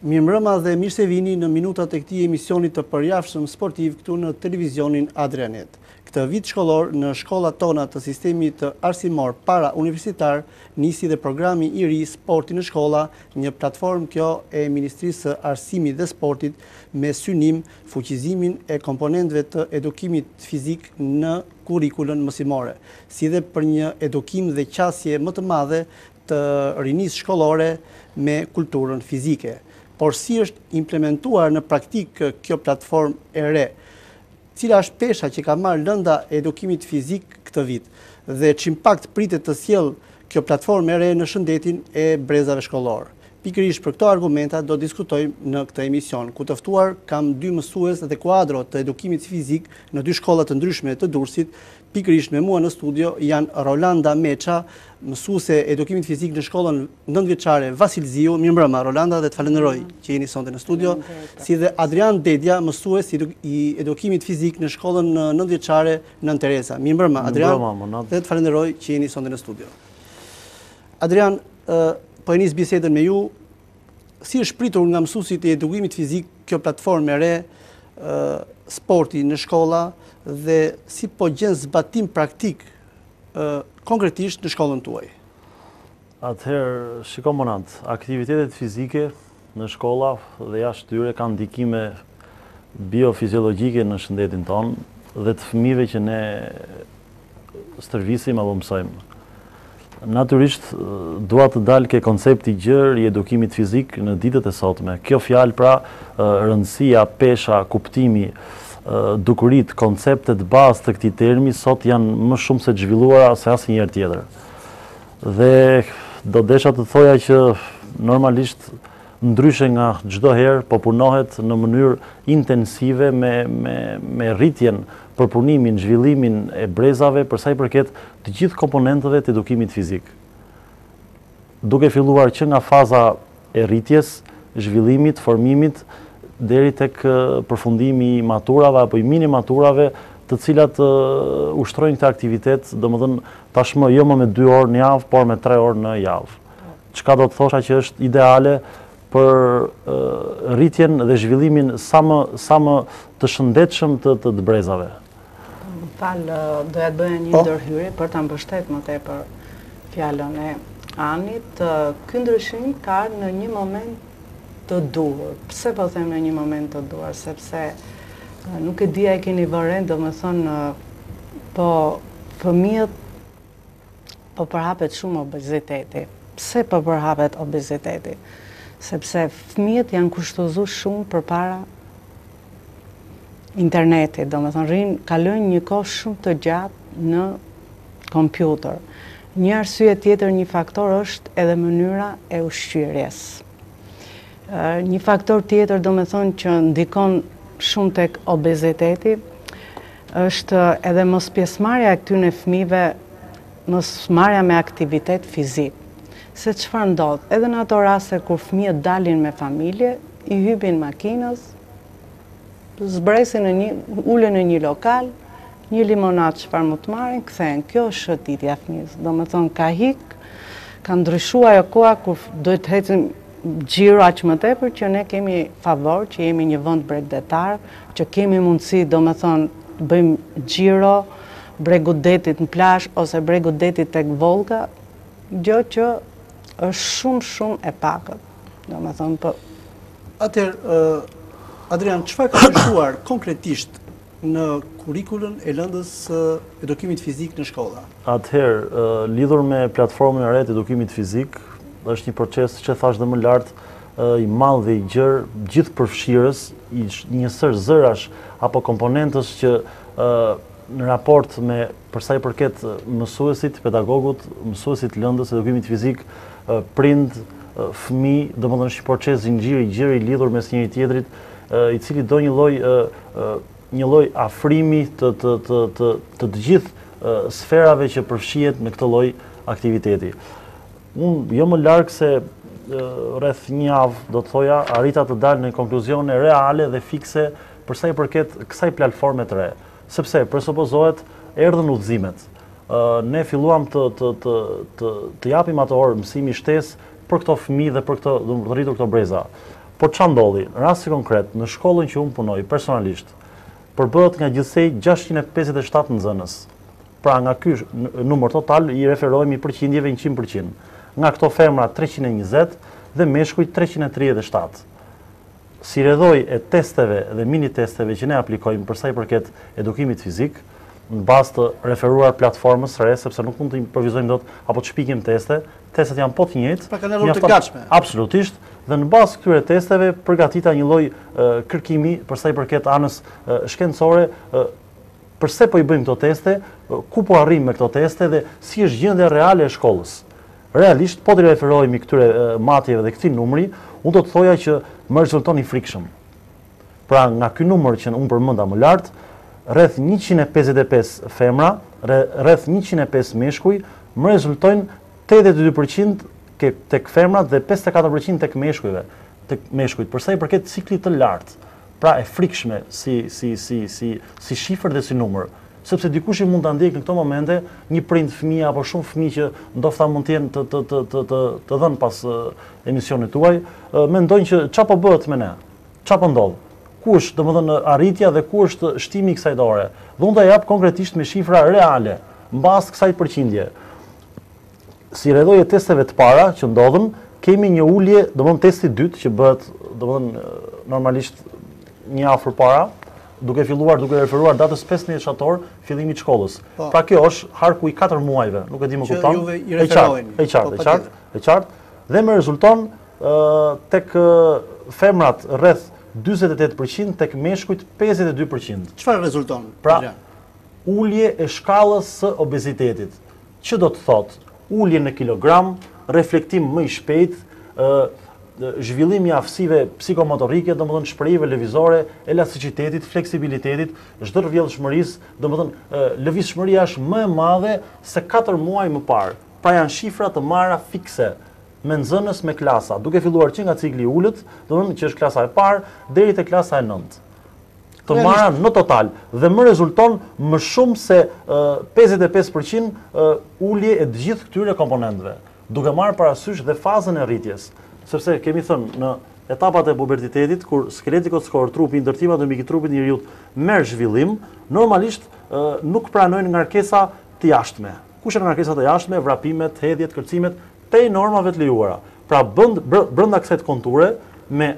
Mirëmbrëma dhe mirë se vini në minutat e këtij emisioni të përjavshëm sportiv këtu në televizionin Adrianet. Këtë vit shkollor në shkollat tona të sistemit arsimor para universitar nisi dhe programi i ri Sporti në shkolla, një platformë kjo e Ministrisë së Arsimit dhe Sportit me synim fuqizimin e komponentëve të edukimit fizik në kurrikulën mësimore, si dhe për një edukim dhe qasje më të madhe të rinisë shkollore me kulturën fizike, por si është implementuar në praktikë kjo platformë e re, cila është pesha që ka marrë lënda e edukimit fizik këtë vit dhe ç'impakt pritet të sjellë kjo platformë e re në shëndetin e brezave shkollorë? Pikërisht për këto argumenta do diskutojmë në këtë emision, ku të ftuar kam dy mësues dhe kuadro të edukimit fizik në dy shkolla të ndryshme të Durrësit, Pikërisht me mua në studio janë Rolanda Meça, mësuese e edukimit fizik në shkollën nëntëvjeçare Vasil Ziu. Mirëmbrëma Rolanda dhe të falenderoj që jeni sonte në studio, si dhe Adrian Dedja, mësues i edukimit fizik në shkollën nëntëvjeçare Nënë Tereza. Mirëmbrëma Adrian dhe të falenderoj që jeni sonte në studio. Adrian, po e nis bisedën me ju, Si është pritur nga mësuesit e edukimit fizik kjo platformë e re sporti në shkolla dhe si po gjen zbatim praktik konkretisht në shkollën tuaj? Atëherë, shiko Monant, aktivitetet fizike në shkolla dhe jashtë tyre kanë ndikime biofiziologjike në shëndetin tonë dhe të fëmijëve që ne stërvisim apo mësojmë. Natyrisht, dua të dal ke koncepti i gjerë i edukimit fizik në ditët e sotme. Kjo fjalë pra, rëndësia, pesha, kuptimi, dukuritë, konceptet bazë të këtij termi sot janë më shumë se të zhvilluara se asnjëherë tjetër. Dhe do desha të thoja që normalisht Ndryshe nga çdo herë, po punohet në mënyrë intensive me rritjen, përpunimin, zhvillimin e brezave për sa i përket të gjithë komponentëve të edukimit fizik. Duke filluar që nga faza e rritjes, zhvillimit, formimit, deri tek përfundimi i maturave apo i minimaturave të cilat ushtrojnë këtë aktivitet, domethënë tashmë jo më me dy orë në javë, por me tre orë në javë. çka do të thosha që është ideale për rritjen dhe zhvillimin sa më, sa më të shëndetshëm të, të, të brezave. Më fal, doja të bëja një po ndërhyrje për ta mbështetur më tepër fjalën e Anit. Ky ndryshim ka ardhur në një moment të duhur. Pse po them në një moment të duhur? Sepse nuk e di a e keni vënë re, domethënë, po fëmijët po përhapet shumë obeziteti. Pse po përhapet obeziteti? Sepse fëmijët janë kushtëzu shumë përpara internetit, domethonë rrinë, kalojnë një kohë shumë të gjatë në kompjuter. Një arsye tjetër, një faktor është edhe mënyra e ushqyerjes. Një faktor tjetër, domethonë që ndikon shumë tek obeziteti, Është edhe mos pjesëmarrja e këtyre fëmijëve mos marrja me aktivitet fizik. Se çfarë ndodh, edhe në ato raste kur fëmijët dalin me familje, i hipin makinës, zbresin në një, ulen në një lokal, një limonadë çfarë mund të marrin, kthehen. Kjo është shëtitja e fëmijës. Domethënë ka ik, ka ndryshuar ajo koha kur duhej të ecim xhiro aq më tepër që ne kemi favor që jemi një vend bregdetar, që kemi mundësi domethënë bëjmë xhiro bregut detit në plazh ose bregut detit tek Vollga, gjë që është shumë shumë e pakët, domethënë për Atëherë, Adrian, çfarë ka ndryshuar konkretisht në kurrikulën e lëndës së edukimit fizik në shkolla? Atëherë, lidhur me platformën e re të edukimit fizik, është një proces, siç e thashë dhe më lart, i madh dhe i gjerë, gjithëpërfshirës i një sërë zërash apo komponentës që në raport me përsa i përket mësuesit, pedagogut, mësuesit të lëndës, edukimit fizik, prind, fëmijë, domethënë është një proces zinxhir, i lidhur mes njëri-tjetrit, i cili do një lloj, një lloj afrimi të të gjithë sferave që përfshihet në këtë lloj aktiviteti. Unë jo më larg se rreth një javë, do të thoja, arrita të dal në konkluzione reale dhe fikse përsa i përket kësaj platforme të re. Sepse, presupozohet, erdhën udhëzimet. Ne filluam të japim atë orë mësimi shtesë për këto fëmijë dhe për të rritur këto breza. Por ça ndodhi, në rastin konkret, në shkollën që unë punoj, personalisht, përbëhet nga gjithsej 657 nxënës. Pra nga ky numër total i referohemi përqindjeve njëqind përqind. Nga këto femra treqind e njëzet dhe meshkuj treqind e tridhjetë e shtatë. Si rrjedhojë e testeve dhe mini testeve që ne aplikojmë për sa i përket edukimit fizik, në bazë të referuar platformës së re, sepse nuk mund të improvizojmë dot apo të shpikim teste, testet janë po të njëjtë. Pra kanë ardhur të gatshme. Absolutisht, dhe në bazë të këtyre testeve përgatita një lloj kërkimi për sa i përket anës shkencore, Përse po i bëjmë këto teste, ku po arrijmë me këto teste dhe si është gjendja reale e shkollës? Realisht, po t'i referohemi këtyre matjeve dhe këtij numri, unë do të thoja që më rezulton i frikshëm. Pra, nga ky numër që unë përmenda më lart, rreth 155 femra, rreth 105 meshkuj, më rezultojnë 82% tek femrat dhe 54% tek meshkujve, tek meshkujt, përsa i përket ciklit të lartë. Pra e frikshme si si si si si shifër dhe si numër. Sepse dikush mund ta ndjekë në këto momente një prind, fëmija apo shumë fëmijë që ndofta mund të jenë të të të të të të dhënë pas emisionit tuaj, mendojnë që ça po bëhet me ne? Ça po ndodh? Ku është, domethënë, arritja dhe ku është shtimi i kësaj dore? Dhe unë do ta jap konkretisht me shifra reale, mbas kësaj përqindje. Si rrjedhojë testeve të para që ndodhën, kemi një ulje, domethënë testi i dytë që bëhet, domethënë normalisht një afër para, duke filluar duke referuar datës 15 shtator fillimit shkollës. Po. Pra kjo është harku i 4 muajve, nuk e di më kupton. E qartë, e qartë, po, e qartë, e qartë. Dhe më rezulton tek femrat rreth 48%, tek meshkujt 52%. Çfarë rezulton? Pra, Ulje e shkallës së obezitetit, që do të thotë ulje në kilogram, reflektim më i shpejtë, zhvillim i aftësive psikomotorike, domethënë shprehive lëvizore, elasticitetit, fleksibilitetit, zhdërrvjellshmërisë, domethënë lëvizshmëria është më e madhe se katër muaj më parë. Pra janë shifra të marra fikse me nxënës me klasa, duke filluar që nga cikli i ulët, domethënë që është klasa e parë, deri te klasa e nëntë. të marra në total dhe më rezulton më shumë se 55% ulje e të gjithë këtyre komponentëve, duke marrë parasysh dhe fazën e rritjes, sepse kemi thënë në etapat e pubertitetit, kur skeleti kockor, trupi, ndërtimi anatomik i trupit të njeriut merr zhvillim, normalisht nuk pranojnë ngarkesa të jashtme. Kush janë ngarkesat e jashtme, vrapimet, hedhjet, kërcimet, tej normave të lejuara. Pra brenda kësaj konture me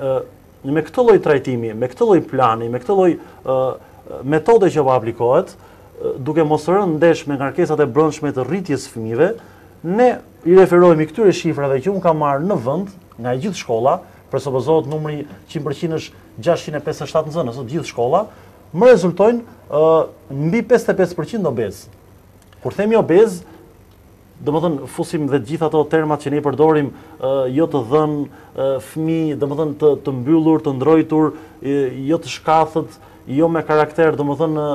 Me këtë lloj trajtimi, me këtë lloj plani, me këtë lloj metode që po aplikohet, duke mos rënë ndesh me ngarkesat e brendshme të rritjes së fëmijëve, ne i referohemi këtyre shifrave që unë kam marrë në vend nga e gjithë shkolla, presupozohet numri 100% është 657 nxënës, të gjithë shkolla, më rezultojnë mbi 55% obez. Kur themi obez, Domethënë, fusim dhe të gjitha ato termat që ne i përdorim, jo të dhënë, fëmijë, domethënë të të mbyllur, të ndrojtur, jo të shkathët, jo me karakter, domethënë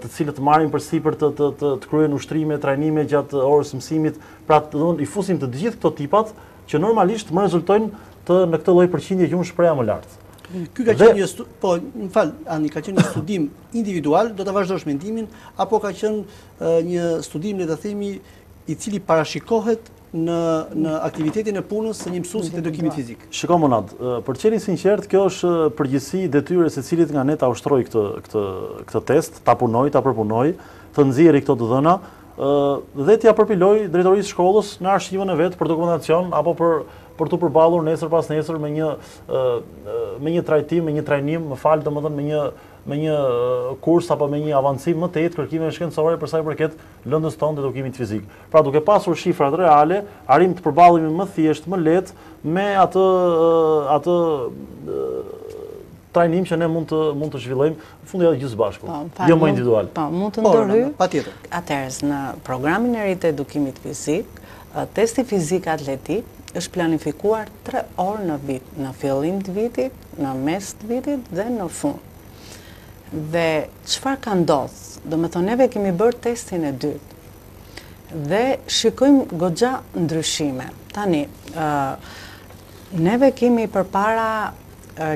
të cilët marrin përsipër të të të të kryejnë ushtrime, trajnime gjatë orës së mësimit, pra domethënë i fusim të gjithë këto tipat që normalisht më rezultojnë të në këtë lloj përqindje që unë shpreha më lart. Ky ka qenë një po, më fal, Ani ka qenë një studim individual, do ta vazhdosh mendimin apo ka qenë një studim le të themi i cili parashikohet në në aktivitetin e punës së një mësuesi të edukimit fizik. Shiko Monda, për të qenë i sinqertë, kjo është përgjegjësi, detyrë e secilit nga ne ta ushtrojë këtë këtë këtë test, ta punojë, ta përpunojë, të nxjerrë këto të dhëna dhe t'ia përpilojë drejtorisë së shkollës në arshivën e vet për dokumentacion apo për për t'u përballur nesër pasnesër me një me një trajtim, me një trajnim, më fal, domethënë me një me një kurs apo me një avancim më tej të kërkimeve shkencore për sa i përket lëndës tonë të edukimit fizik. Pra duke pasur shifrat reale, arrijmë të përballemi më thjesht, më lehtë me atë atë trajnim që ne mund të mund të zhvillojmë fundi edhe gjithë bashku, po, pra, jo më individual. Po, mund të ndërhyj. Patjetër. Atëherë në programin e ri të edukimit fizik, testi fizik atletik është planifikuar 3 orë në vit, në fillim të vitit, në mes të vitit dhe në fund. Dhe çfarë ka ndodh? Domethënë neve kemi bërë testin e dytë. Dhe shikojmë goxha ndryshime. Tani, ë neve kemi përpara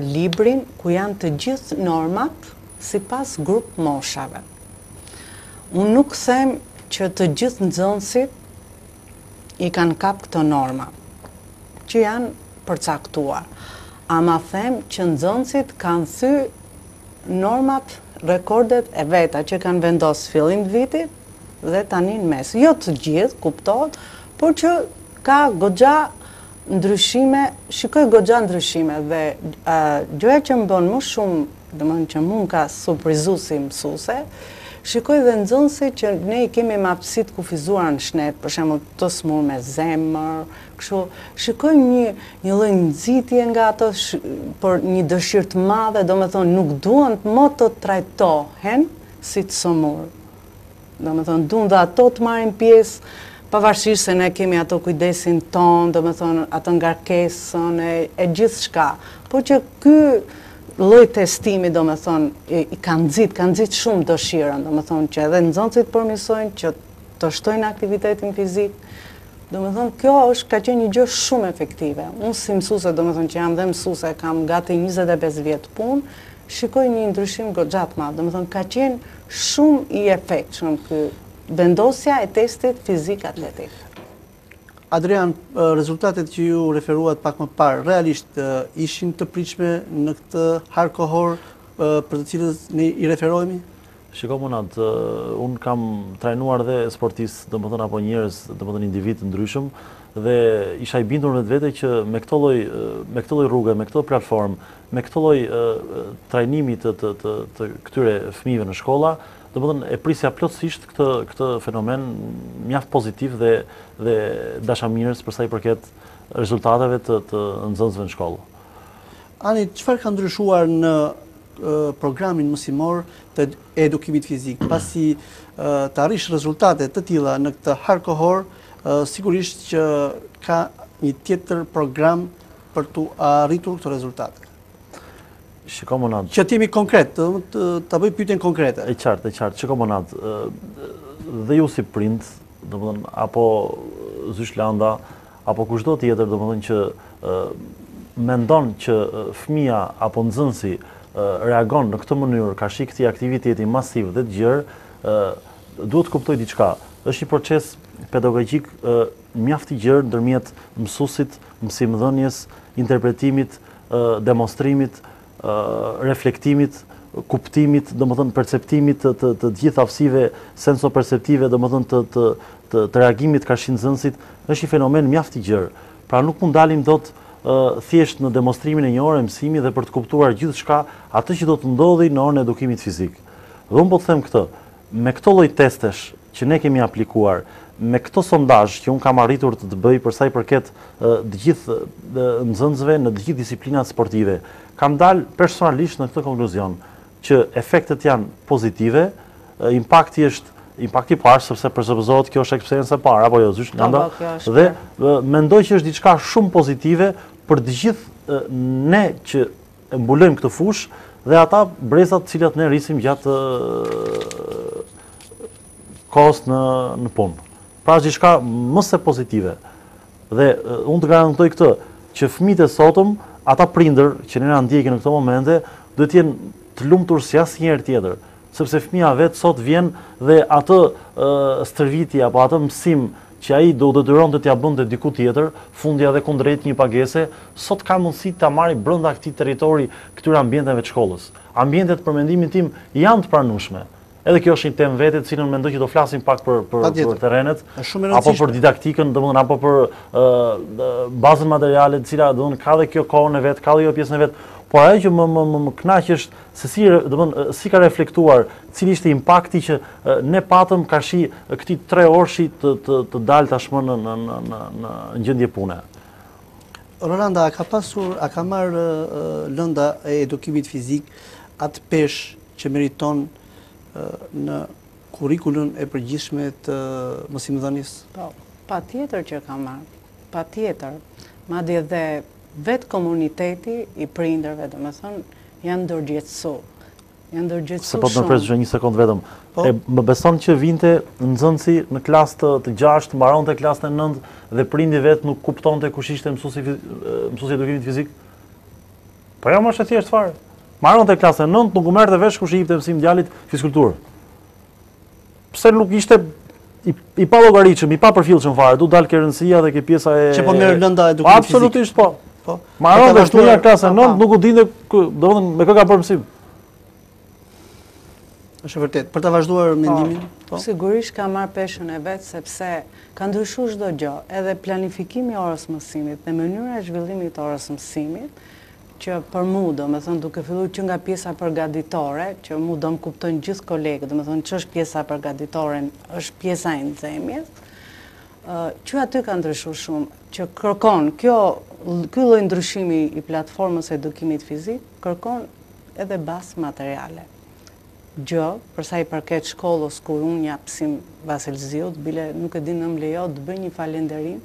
librin ku janë të gjithë normat sipas grupmoshave. Unë nuk them që të gjithë nxënësit i kanë kap këto norma që janë përcaktuar. Ama them që nxënësit kanë thy normat, rekordet e veta që kanë vendos në fillim të vitit dhe tani në mes. Jo të gjithë, kuptohet, por që ka goxha ndryshime, shikoj goxha ndryshime dhe gjëja që më bën më shumë domthon që mu më ka surprizu si mësuse, shikoj dhe nxënësit që ne i kemi me aftësi të kufizuara në shnet, për shembull të smur me zemër, kështu, shikoj një një lloj nxitje nga ato, por një dëshirë të madhe, domethënë nuk duan më të trajtohen si të sëmurë. Domethënë duan dhe ato të marrin pjesë, pavarësisht se ne kemi atë kujdesin tonë, domethënë atë ngarkesën e, e gjithçka. Por që ky lloj testimi, domethënë, i ka nxit, ka nxit shumë dëshirën, domethënë që edhe nxënësit të përmisojnë që të shtojnë aktivitetin fizik. Domethënë kjo është ka qenë një gjë shumë efektive. Unë si mësuese, domethënë që jam dhe mësuese, kam gati 25 vjet punë, shikoj një ndryshim goxha të madh. Domethënë ka qenë Shumë i efektshëm ky vendosja e testit fizik atletik. Adrian, rezultatet që ju referuat pak më parë, realisht ishin të pritshme në këtë hark kohor për të cilët ne i referohemi? Shiko Monda, unë kam trajnuar dhe sportistë, domethënë apo njerëz, domethënë individë të ndryshëm, dhe isha i bindur në vetvete që me këtë lloj rruge, me këtë platformë, Me këtë lloj trajnimi të këtyre fëmijëve në shkolla, domethënë e prisja plotësisht këtë këtë fenomen mjaft pozitiv dhe dhe dashamirës për sa i përket rezultateve të të nxënësve në shkollë. Ani, çfarë ka ndryshuar në programin mësimor të edukimit fizik, pasi të arrish rezultate të tilla në këtë hark kohor, sigurisht që ka një tjetër program për të arritur këto rezultate? Shiko Monda. Që të jemi konkret, të bëj pyetjen konkrete. E qartë, e qartë. Shiko Monda. Dhe ju si prind, domethënë, apo zysh Landa, apo kushdo tjetër, domethënë, që mendon që fëmija apo nxënësi reagon në këtë mënyrë, karshi këtij aktiviteti masiv dhe të gjerë, duhet të kuptojë diçka. Është një proces pedagogik mjaft i gjerë ndërmjet mësuesit, mësimdhënies, interpretimit, demonstrimit, reflektimit, kuptimit, domethënë perceptimit të të gjithë aftësive senso-perceptive, domethënë të të të të reagimit karshi nxënësit, është një fenomen mjaft i gjerë. Pra nuk mund dalim dot thjesht në demonstrimin e një ore mësimi dhe për të kuptuar gjithçka atë që do të ndodhë në orën e edukimit fizik. Dhe unë po të them këtë, Me këto lloj testesh që ne kemi aplikuar, me këtë sondazh që unë kam arritur të të bëj për sa i përket të gjithë nxënësve në të gjithë disiplinat sportive, kam dalë personalisht në këtë konkluzion, që efektet janë pozitive, impakti është impakti i parë, sepse presupozohet kjo është eksperiencë e parë, apo jo, zysh Landa, dhe mendoj që është diçka shumë pozitive për të gjithë ne që mbulojmë këtë fushë dhe ata breza të cilat ne rrisim gjatë kohës në, në punë. Pra është diçka më se pozitive. Dhe unë të garantoj këtë, që fëmijët e sotëm, ata prindër që ne na ndjekin në këto momente, duhet të jenë të lumtur si asnjëherë tjetër, sepse fëmija vetë sot vjen dhe atë stërvitje apo atë mësim që ai do u detyronte t'ia bënte diku tjetër, fundja edhe kundrejt një pagese, sot ka mundësi ta marri brenda këtij territori, këtyre ambienteve të shkollës. Ambientet për mendimin tim janë të pranueshme. Edhe kjo është një temë më vete të cilën mendoj që do flasim pak për për terrenet apo për didaktikën, domethënë apo për bazën materiale e cila domethënë ka dhe kjo kohën e vet, ka dhe ajo pjesën e vet, por ajo që më më më kënaq është se si domthon si ka reflektuar cili ishte impakti që ne patëm karshi këtij tre orshi të të dal tashmë në në në në në gjendje pune. Rolanda a ka pasur a ka marrë lënda e edukimit fizik atë peshë që meriton në kurrikulën e përgjithshme të mësimdhënies? Po, patjetër që ka marrë. Patjetër. Madje dhe vetë komuniteti i prindërve, domethënë Janë ndërgjegjësu. Janë ndërgjegjësu shumë. Se po të ndërpres një sekundë vetëm. Po. A më beson që vinte nxënësi në klasë të, të gjashtë, mbaronte klasën e nëntë, dhe prindi vetë nuk kuptonte kush ishte mësusi, mësusi i edukimit fizik? Po ja ma shumë thjesht fare. Mbaronte klasën e nëntë, nuk u merrte vesh kush i jepte mësim djalit fizkulturë. Pse nuk ishte i, i pallogaritshëm, i papërfillshëm fare, do dal ke rëndësia dhe ke pjesa e Që po merr lënda e edukimit. Absolutisht po. Po. Mbaronte klasën e nëntë, nuk u dinte, domethënë, me kë ka bërë mësim. Është e vërtetë. Për ta vazhduar po. mendimin, po. Sigurisht ka marrë peshën e vet sepse ka ndryshuar çdo gjë, edhe planifikimi i orës së mësimit dhe mënyra e zhvillimit të orës së mësimit që për mu, domethënë duke fillu që nga pjesa përgatitore, që mu do më kuptojnë gjithë kolegët, domethënë ç'është pjesa përgatitore, është pjesa e nxemjes, që aty ka ndryshuar shumë, që kërkon kjo ky lloj ndryshimi i platformës së edukimit fizik kërkon edhe bazë materiale. gjë për sa i përket shkollës ku unë jap mësim Vasil Ziu bile nuk e di në më lejohet të bëj një falenderim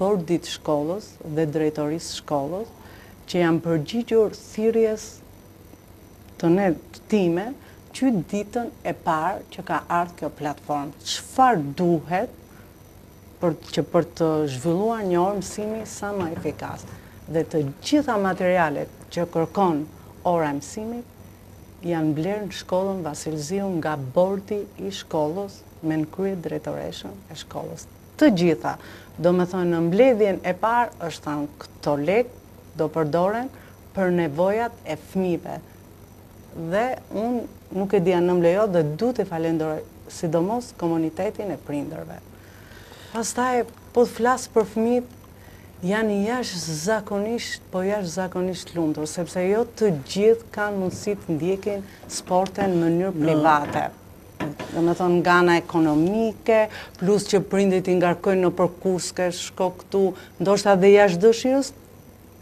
bordit shkollës dhe drejtorisë shkollës që janë përgjigjur thirrjes tonë time që ditën e parë që ka ardhë kjo platformë çfarë duhet për që për të zhvilluar një orë mësimi sa më efikas dhe të gjitha materialet që kërkon ora e mësimit janë blerë në shkollën Vasil Ziu nga bordi i shkollës me në krye drejtoreshën e shkollës të gjitha domethënë në mbledhjen e parë është thënë këto lekë do përdoren për nevojat e fëmijëve dhe unë nuk e di a në më lejohet dhe du të falenderoj sidomos komunitetin e prindërve pastaj po të flas për fëmijët janë jashtëzakonisht, po jashtëzakonisht të lumtur, sepse jo të gjithë kanë mundësi të ndjekin sportin në mënyrë private. Domethonë nga ana ekonomike, plus që prindit i ngarkojnë nëpër kurse, shko këtu, ndoshta dhe jashtë dëshirës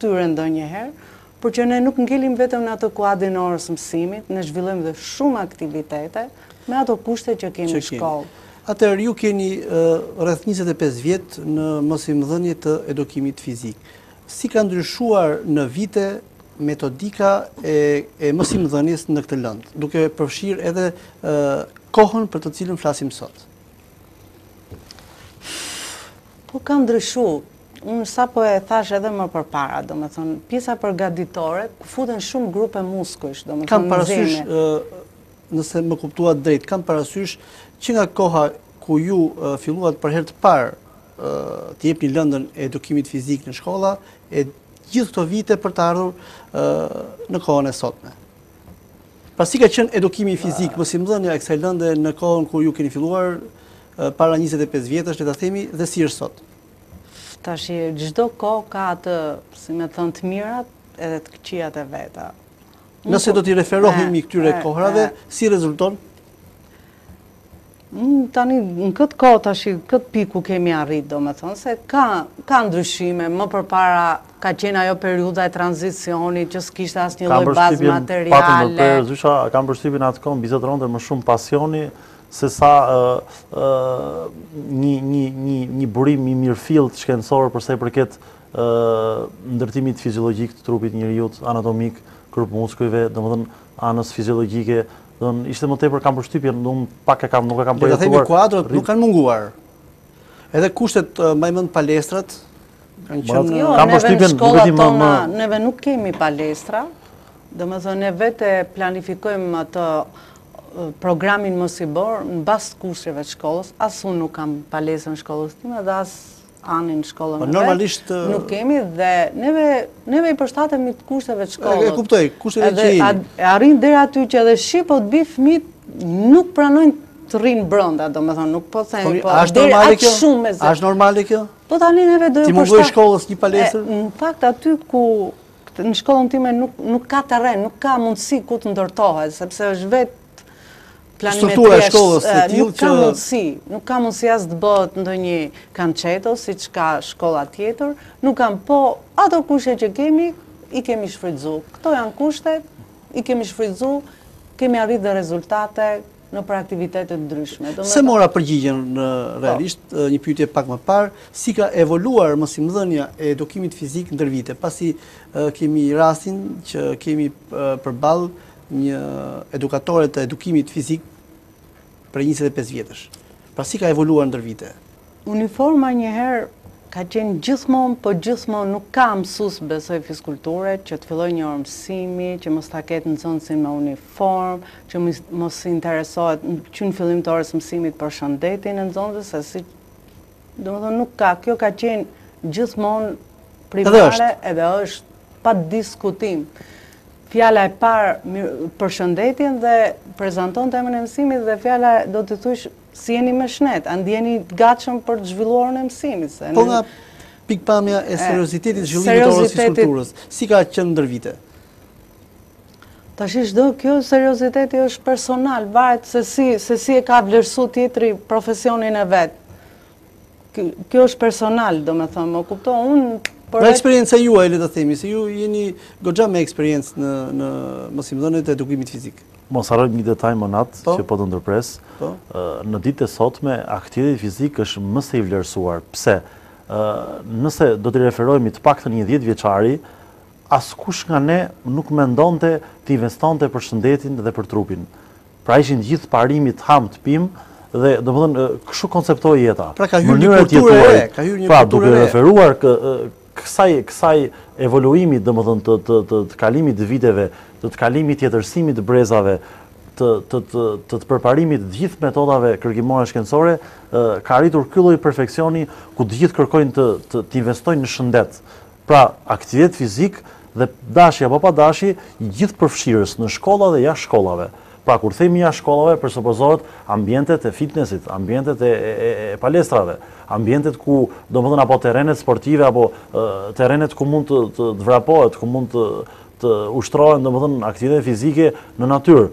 tyre ndonjëherë, Por që ne nuk ngelim vetëm në atë kuadrin e orës së mësimit, ne zhvillojmë dhe shumë aktivitete me ato kushte që kemi në shkollë. Atëherë ju keni rreth njëzet e pesë vjet në mësimdhënie të edukimit fizik. Si ka ndryshuar në vite metodika e mësimdhënies në këtë lëndë, duke përfshirë edhe kohën për të cilën flasim sot? Po ka ndryshuar. Unë sapo e thashë edhe më përpara, domethënë, pjesa përgatitore ku futen shumë grupe muskujsh, domethënë, kam parasysh, nëse më kuptuat drejt, kam parasysh që nga koha ku ju filluat për herë të parë të jepni lëndën e edukimit fizik në shkolla, e gjithë këto vite për të ardhur në kohën e sotme. Pra si ka qenë edukimi fizik, mësimdhënia e kësaj lënde në kohën kur ju keni filluar para 25 vjetësh, le të themi, dhe si është sot? Tashi çdo kohë ka atë, si me thënë, të mirat edhe të këqijat e veta. Nëse do t'i referohemi këtyre kohrave, si rezulton? Tani, në këtë kohë, tashi, në këtë pikë ku kemi arrit, domethënë, se ka ndryshime, më përpara ka qenë ajo periudha e tranzicionit, që s'kishte asnjë lloj bazë materiale. Kam përshtypjen, patë më përë, zysha, kam përshtypjen atë kohë, mbizotëronte më shumë pasioni, se sa një burim i mirëfilltë shkencor për sa i përket ndërtimit fiziologjik të trupit të njeriut, anatomik, grup muskujve, domethënë anës fiziologjike, domethënë ishte më tepër kam përshtypjen, unë pak e kam, nuk e kam përjetuar. Le të themi kuadrot nuk kanë munguar. Edhe kushtet mbaj mend palestrat kanë qenë jo, kam përshtypjen, nuk e di më më. Neve nuk kemi palestra. Domethënë ne vetë e planifikojmë atë programin mësimor në bazë të kushteve të shkollës, as unë nuk kam palestër në shkollën time dhe as ai në shkollën po, e normalisht, vetë, nuk kemi dhe neve, neve i përshtatemi të kushteve të shkollës. E, kuptoj, kushteve që i. E arrin dhe aty që edhe shi po të bjerë fmijët nuk pranojnë të rrinë brenda, domethënë, nuk po të thejnë, po, po a është normale kjo? Shumë, a është normale kjo? Po tani neve do i përshtatemi. T'i mungojë shkollës një palestër? Në fakt aty ku Në shkollën time nuk ka terren, nuk ka mundësi ku të ndërtohet, sepse është vetë planimetria e shkollës e tillë që... Nuk ka mundësi, nuk ka mundësi as të bëhet ndonjë kalçeto, siç ka shkolla tjetër, nuk kam po ato kushte që kemi, i kemi shfrytëzu. Këto janë kushtet, i kemi shfrytëzu, kemi arrit dhe rezultate, Nëpër aktivitete të ndryshme. S'e mora përgjigjen realisht, po, në një pyetje pak më parë, si ka evoluar mësimdhënia e edukimit fizik ndër vite, pasi kemi rastin që kemi përballë një edukatore të edukimit fizik prej 25 vjetësh. Pra si ka evoluar ndër vite? Uniforma njëherë ka qenë gjithmonë po gjithmonë nuk ka mësus besoj fizkulture që të filloj një orë mësimi që mos ta ketë nxënësin me uniformë që mos t'interesohet që në fillim të orës së mësimit për shëndetin e nxënësit se si domethënë nuk ka kjo ka qenë gjithmonë primare edhe është pa diskutim fjala e parë për shëndetin dhe prezanton temën e mësimit dhe fjala do të thush Si jeni me shnet? A ndiheni të gatshëm për të zhvilluar orën e mësimit? Po nga pikëpamja e seriozitetit të zhvillimit të orës së fizkulturës, si ka qenë ndër vite? Tashi çdo, gjë, serioziteti është personal, varet se si e ka vlerësu tjetri profesionin e vet. Kjo është personal, domethënë, më kupton, unë... Në eksperiencën tuaj, le të themi, se ju jeni goxha me eksperiencë në mësimdhënien e edukimit fizik. Mos harrojmë një detaj më fal që po të ndërpres. Në ditët e sotme aktiviteti fizik është më se i vlerësuar. Pse? Nëse do t'i referohemi të paktën një dhjetëvjeçari, askush nga ne nuk mendonte të investonte për shëndetin dhe për trupin. Pra ishin të gjithë parimi të hamë, të pimë dhe domethënë kështu konceptohej jeta. Pra ka hyrë një kulturë e re, ka hyrë një kulturë e re. Pra duke iu referuar kësaj kësaj evoluimi domethënë të të të të kalimit të viteve, të të kalimit tjetërsimit të brezave, të të të të të përparimit të gjithë metodave kërkimore shkencore, ka arritur ky lloj perfeksioni ku të gjithë kërkojnë të të të investojnë në shëndet. Pra, aktivitet fizik dhe dashje apo pa dashje, i gjithëpërfshirës në shkolla dhe jashtë shkollave. Pra kur themi jashtë shkollave presupozohet ambientet e fitnesit, ambientet e palestrave, ambientet ku, domethënë apo terrenet sportive apo terrenet ku mund të vrapohet, ku mund të ushtrohen domethënë aktivitete fizike në natyrë.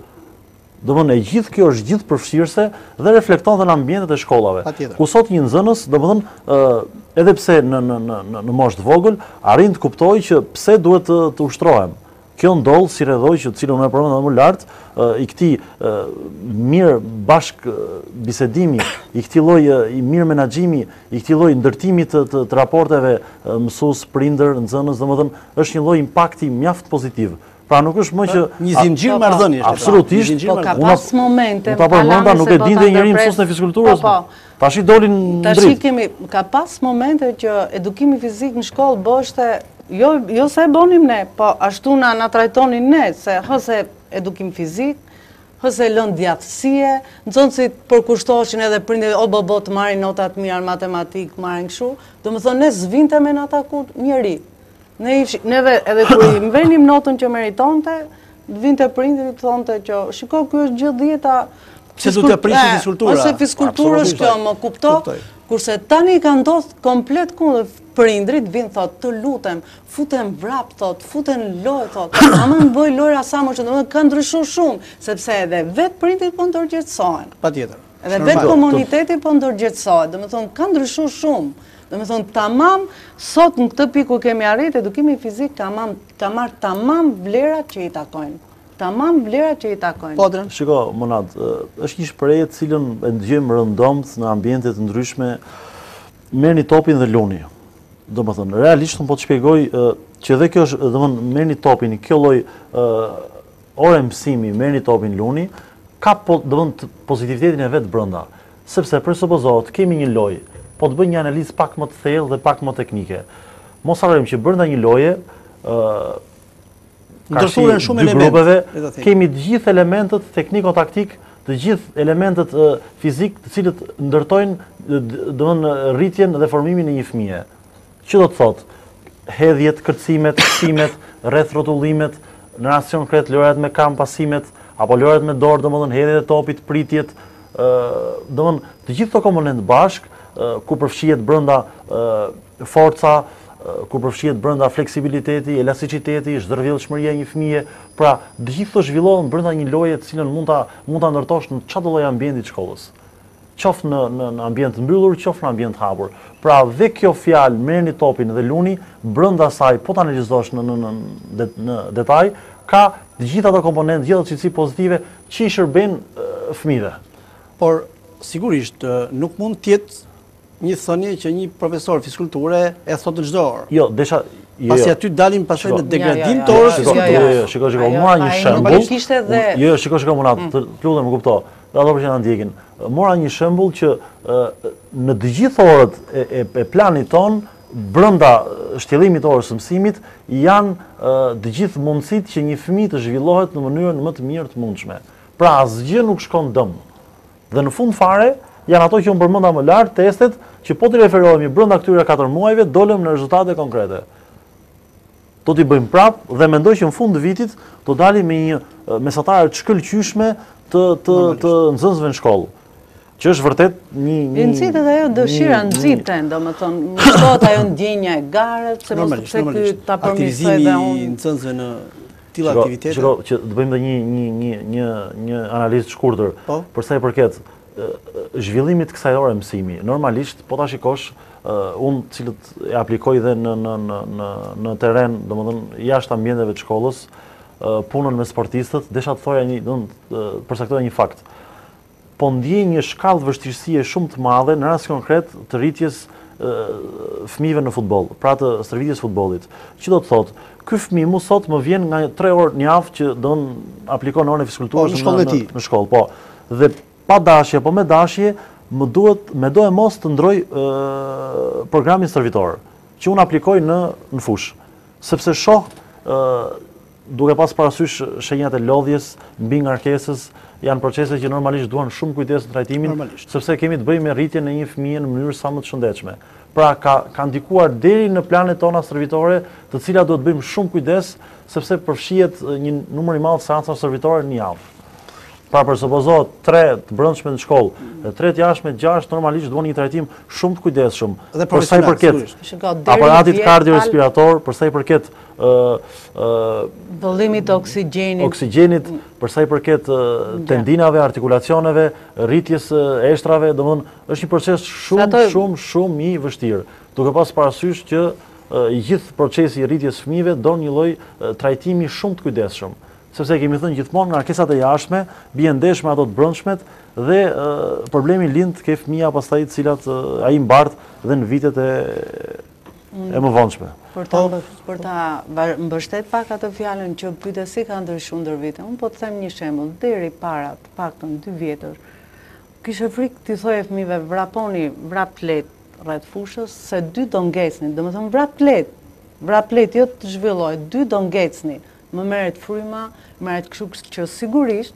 Domethënë e gjithë kjo është gjithëpërfshirëse dhe reflekton edhe në ambientet e shkollave. Ku sot një nxënës, domethënë edhe pse në në në në moshë të vogël, arrin të kuptojë që pse duhet të ushtrohem. Kjo ndodh si rrjedhojë që të cilën unë e përmenda më lart, i këtij mirëbashkëbisedimi, i këtij lloj mirëmenaxhimi, i këtij lloj ndërtimi të të të raporteve mësues, prindër, nxënës, domethënë është një lloj impakti mjaft pozitiv. Pra nuk është më që... Një zinxhir marrëdhëniesh. Absolutisht. Ka pas momente, nuk e dinte njeri mësuesin e fizkulturës. Tashi dolën në dritë. Tash i kemi, ka pas momente që edukimi fizik në shkollë bëheshte, jo, jo se e bonim ne, po ashtu na, na trajtonin ne, se hë se edukim fizik, hë se lëndë dytësore, nxënësit përkushtoheshin edhe prindërit, obobo, të marrin nota të mira n'matematikë, marrin kështu, domethënë, ne s'vinte me na taku njeri. Ne, neve edhe kur i venim notën që meritonte, të vinte prindi të thonte që shiko ky është gjithë dhjeta se do t'ia prish eh, fiskultura. Ose fiskultura është kjo, më kupto. Kurse tani ka ndodhur komplet e kundërta, prindrit vin thot të lutem, fute në vrap thot, fute në loj thot. Ama më bëj lojra sa më, domethënë ka ndryshuar shumë, sepse edhe vet prindit po ndërgjegjësohen. Patjetër. Dhe vetë komuniteti po ndërgjegjësohet, domethënë ka ndryshu shumë. Domethënë tamam sot në këtë pikë ku kemi arritë, edukimi fizik ka marr ka marr tamam vlerat që i takojnë. Tamam vlerat që i takojnë. Po drejt. Shiko, Monad, është një shprehje të cilën e dëgjojmë rëndom në ambiente të ndryshme. Merrni topin dhe luni. Domethënë, realisht un po të shpjegoj që dhe kjo është, domethënë, merrni topin, kjo lloj Ore msimi merrni topin luni ka po domthon pozitivitetin e vet brenda sepse presupozohet kemi një lojë po të bëj një analizë pak më të thellë dhe pak më teknike mos harrojmë që brenda një loje ë ndërthuren shumë elementë kemi të gjithë elementët tekniko taktik të gjithë elementët fizik të cilët ndërtojnë domthon rritjen dhe formimin e një fëmije Që do të thotë, hedhjet, kërcimet, shtymjet, rreth rrotullimet, në rastin konkret lojërat me këmb, pasimet, apo lojërat me dorë, domethënë hedhjet e topit, pritjet, ë domethënë të gjithë këto komponentë bashkë, ku përfshihet brenda forca, ku përfshihet brenda fleksibiliteti, elasticiteti, zhdërvjellshmëria e një fëmije, pra të gjithë këto zhvillohen brenda një loje të cilën mund ta mund ta ndërtosh në çdo lloj ambienti të shkollës. qoftë në në në ambient të mbyllur, qoftë në ambient të hapur. Pra dhe kjo fjalë merrni topin dhe luni, brenda saj po ta analizosh në në në në detaj, ka të gjitha ato komponentë, të gjitha ato cilësi pozitive që i shërbejnë fëmijëve. Por sigurisht nuk mund të jetë Një thënie që një profesor fiskulture e thotë në çdo orë. Jo, desha, jo, pasi jo. aty dalim pastaj në degradim të orës jo, fiskulture. Jo, jo, jo, shiko, shiko, mora një shembull. Jo, jo, shiko, shiko, mora, mm. të lutem, më kupto. Dhe për ato që na ndjekin. Mora një shembull që në të gjithë orët e planit ton brenda shtjellimit të orës së mësimit janë të gjithë mundësit që një fëmijë të zhvillohet në mënyrën më të mirë të mundshme. Pra asgjë nuk shkon dëm. Dhe në fund fare, janë ato që unë përmenda më lart, testet, që po t'i referohemi brenda këtyre katër muajve, dolëm në rezultate konkrete. Do t'i bëjmë prap dhe mendoj që në fund të vitit do dalim me një mesatare të shkëlqyeshme të të të nxënësve në shkollë që është vërtet një... Nxitet edhe ajo dëshira, nxitet, domethënë, nxitet ajo ndjenja e garës, se më së të këtë ta përmirësoj dhe unë... Aktivizimi i nxënësve në tilla aktivitete? Shiko, shiko, që të bëjmë dhe një, një, një, një, një analizë të shkurtër. Po? Përsa i përket zhvillimit të kësaj ore mësimi, normalisht, po ta shikosh, unë të cilat e aplikoj dhe në, në, në, në, në teren, domethënë, jashtë ambjendeve të shkollës, punën me sportistët, desha të thoja një, domethënë, përcaktoja një fakt. po ndiej një shkallë vështirësie shumë të madhe në rastin konkret të rritjes së fëmijëve në futboll, pra të stërvitjes së futbollit. Që do të thotë, ky fëmijë mu sot më vjen nga 3 orë në javë që do të aplikojë orën e fizkulturës po, në shkollë, në shkollë, po. Dhe pa dashje apo me dashje, më duhet medoemos të ndërroj programin stërvitor që unë aplikoj në në fushë. Sepse shoh Duke pas parasysh shenjat e lodhjes, mbingarkesës, janë procese që normalisht duan shumë kujdes në trajtimin, sepse kemi të bëjmë me rritjen e një fëmije në mënyrë sa më të shëndetshme. Pra, ka ndikuar deri në planet tona stërvitore, të cilat duhet të bëjmë shumë kujdes, sepse përfshihet një numër i madh seanca stërvitore në javë. Pra presupozo, tre të brëndshme në shkollë, dhe tre të jashtme, gjashtë, normalisht duan një trajtim shumë të kujdesshëm. Dhe përsa i përket, aparatit kardio-respirator, përsa i përket Vëllimit të oksigjenit. Oksigjenit, përsa i përket tendinave, artikulacioneve, rritjes eshtrave, domethënë, është një proces shumë, shumë, shumë i vështirë. Duke pas parasysh që gjithë procesi i rritjes fëmijëve do një lloj trajtimi shumë të kujdesshëm. Sepse kemi thënë gjithmonë, ngarkesat e jashtme, bien ndesh me ato të brëndshmet, dhe problemi lind ke fëmija pastaj të cilat ai i mbart dhe në vitet e... e më vonshme. Për ta për ta mbështet pak atë fjalën që pyetët, si ka ndryshuar ndër vite. Unë po të them një shembull, deri para të paktën dy vjetësh kishe frikë t'i thoje fëmijëve vraponi vrap lehtë rreth fushës se dy do ngecni, domethënë vrap lehtë, vrap lehtë jo të zhvilluar, dy do ngecni, Më merret fryma, më erdh kështu që sigurisht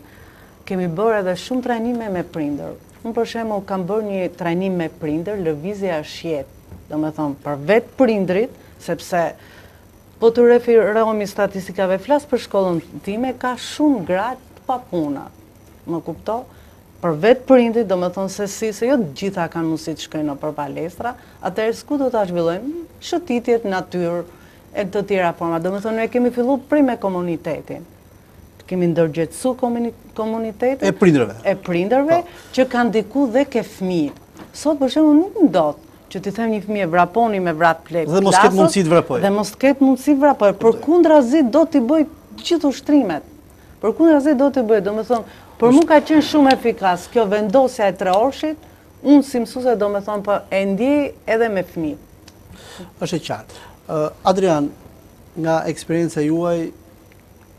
kemi bërë edhe shumë trajnime me prindër. Unë për shembull kam bërë një trajnim me prindër, lëvizja është jetë. Domethënë për vetë prindrit, sepse po të referohemi statistikave, flas për shkollën time, ka shumë gra të papuna. Më kupton? Për vetë prindrit, domethënë se si, se jo të gjitha kanë mundësi të shkojnë nëpër palestra, atëherë ku do ta zhvillojnë? Shëtitjet në natyrë, e të tjera forma, domethënë ne kemi fillu prim me komunitetin, kemi ndërgjetësu komunitetin, e prindërve, e prindërve po. që ka ndiku dhe ke fmijt. Sot për shembull nuk ndodh që t'i them një fmije vraponi me vrap lehtë dhe mos ketë mundësi të vrapojë. Dhe mos ketë mundësi të vrapojë, po, përkundrazi do t'i bëj gjithë ushtrimet. Përkundrazi do t'i bëj, domethënë, për mu ka qenë shumë efikas, kjo vendosja e treorshit, Unë si mësuse do me thonë, po e ndjej edhe me fmi. Është e qartë. Adrian, nga eksperienca juaj,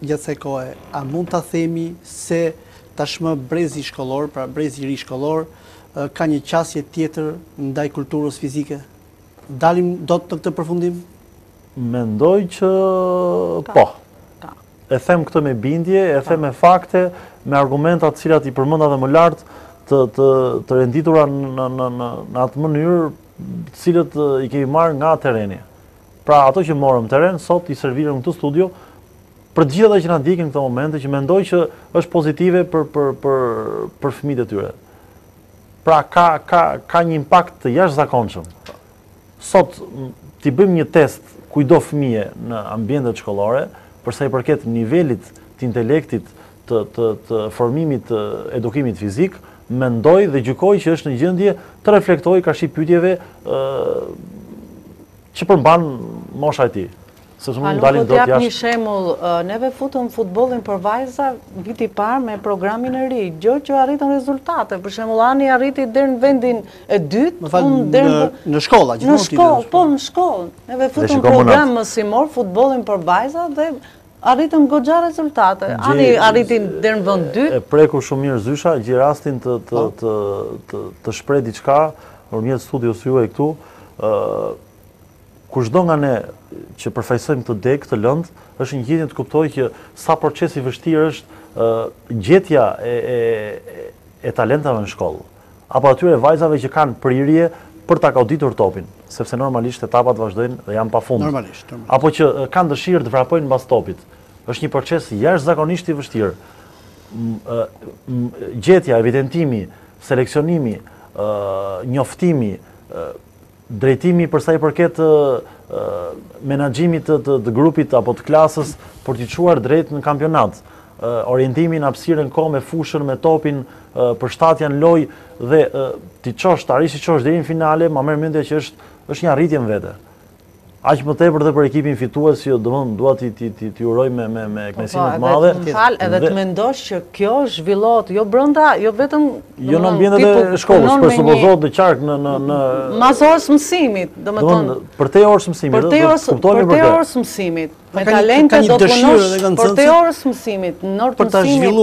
gjatë kësaj kohe, a mund të themi se tashmë brezi shkollor, pra brezi i ri shkollor, ka një qasje tjetër ndaj kulturës fizike? Dalim dot në këtë përfundim? Mendoj që po. E them këtë me bindje, e them me fakte, me argumenta të cilat i përmenda dhe më lartë të, të, të renditura në, në, në, në atë mënyrë të cilat i kemi marrë nga terreni. Pra ato që morëm në terren, sot i servirëm në këtë studio, për gjithë ata që na ndjekin në këto momente, që mendoj që është pozitive për, për, për, për fëmijët e tyre. Pra ka, ka, ka një impakt të jashtëzakonshëm. Sot t'i bëjmë një test kujdo fëmije në ambientet shkollore, për sa i përket nivelit t'intelektit, të, të, të formimit të edukimit fizik, mendoj dhe gjykoj që është në gjendje të reflektojë karshi pyetjeve që përmban mosha e tij. A mund të jap një shembull, neve futëm futbolin për vajza vitin e parë me programin e ri, gjë që arritën rezultate, për shembull ne arritëm deri në vendin e dytë, në shkolla, në shkolla, po në shkolla, neve futëm program mësimor, futbolin për vajza dhe arritëm goxha rezultate, ne arritëm deri në vend të dytë. E preku shumë mirë zysha, gjej rastin të shpreh diçka, nëpërmjet studios tuaj këtu, Kushdo nga ne që përfaqësojmë këtë degë, këtë lëndë, është në gjendje të kuptojë që sa proces i vështirë është gjetja e talentave në shkollë, apo atyre vajzave që kanë prirje për ta goditur topin, sepse normalisht etapat vazhdojnë dhe janë pafund. Normalisht, normalisht. Apo që kanë dëshirë të vrapojnë mbas topit. Është një proces jashtëzakonisht i vështirë. Gjetja, evidentimi, seleksionimi, njoftimi, drejtimi për sa i përket menaxhimit të të grupit apo të klasës për t'i çuar drejt një kampionati. Orientimi në hapësirë, në kohë me fushën me topin përshtatja në lojë dhe t'i çosh të arrish t'i çosh deri në finale, ma merr mendja që është është një arritje më vete. Aq më tepër dhe për ekipin fitues, sidomos dua t'i t'i t'i t'i uroj me me me po, kënaqësi po, të madhe. Po, më fal, edhe të mendosh që kjo zhvillohet jo brenda, jo vetëm jo në ambientet e shkollës, por supozohet në qark në në në mbas orës mësimit, domethënë përtej orës mësimit, ta kuptojmë përtej orës mësimit. Me talente do të punosh përtej orës mësimit, në orë të mësimit,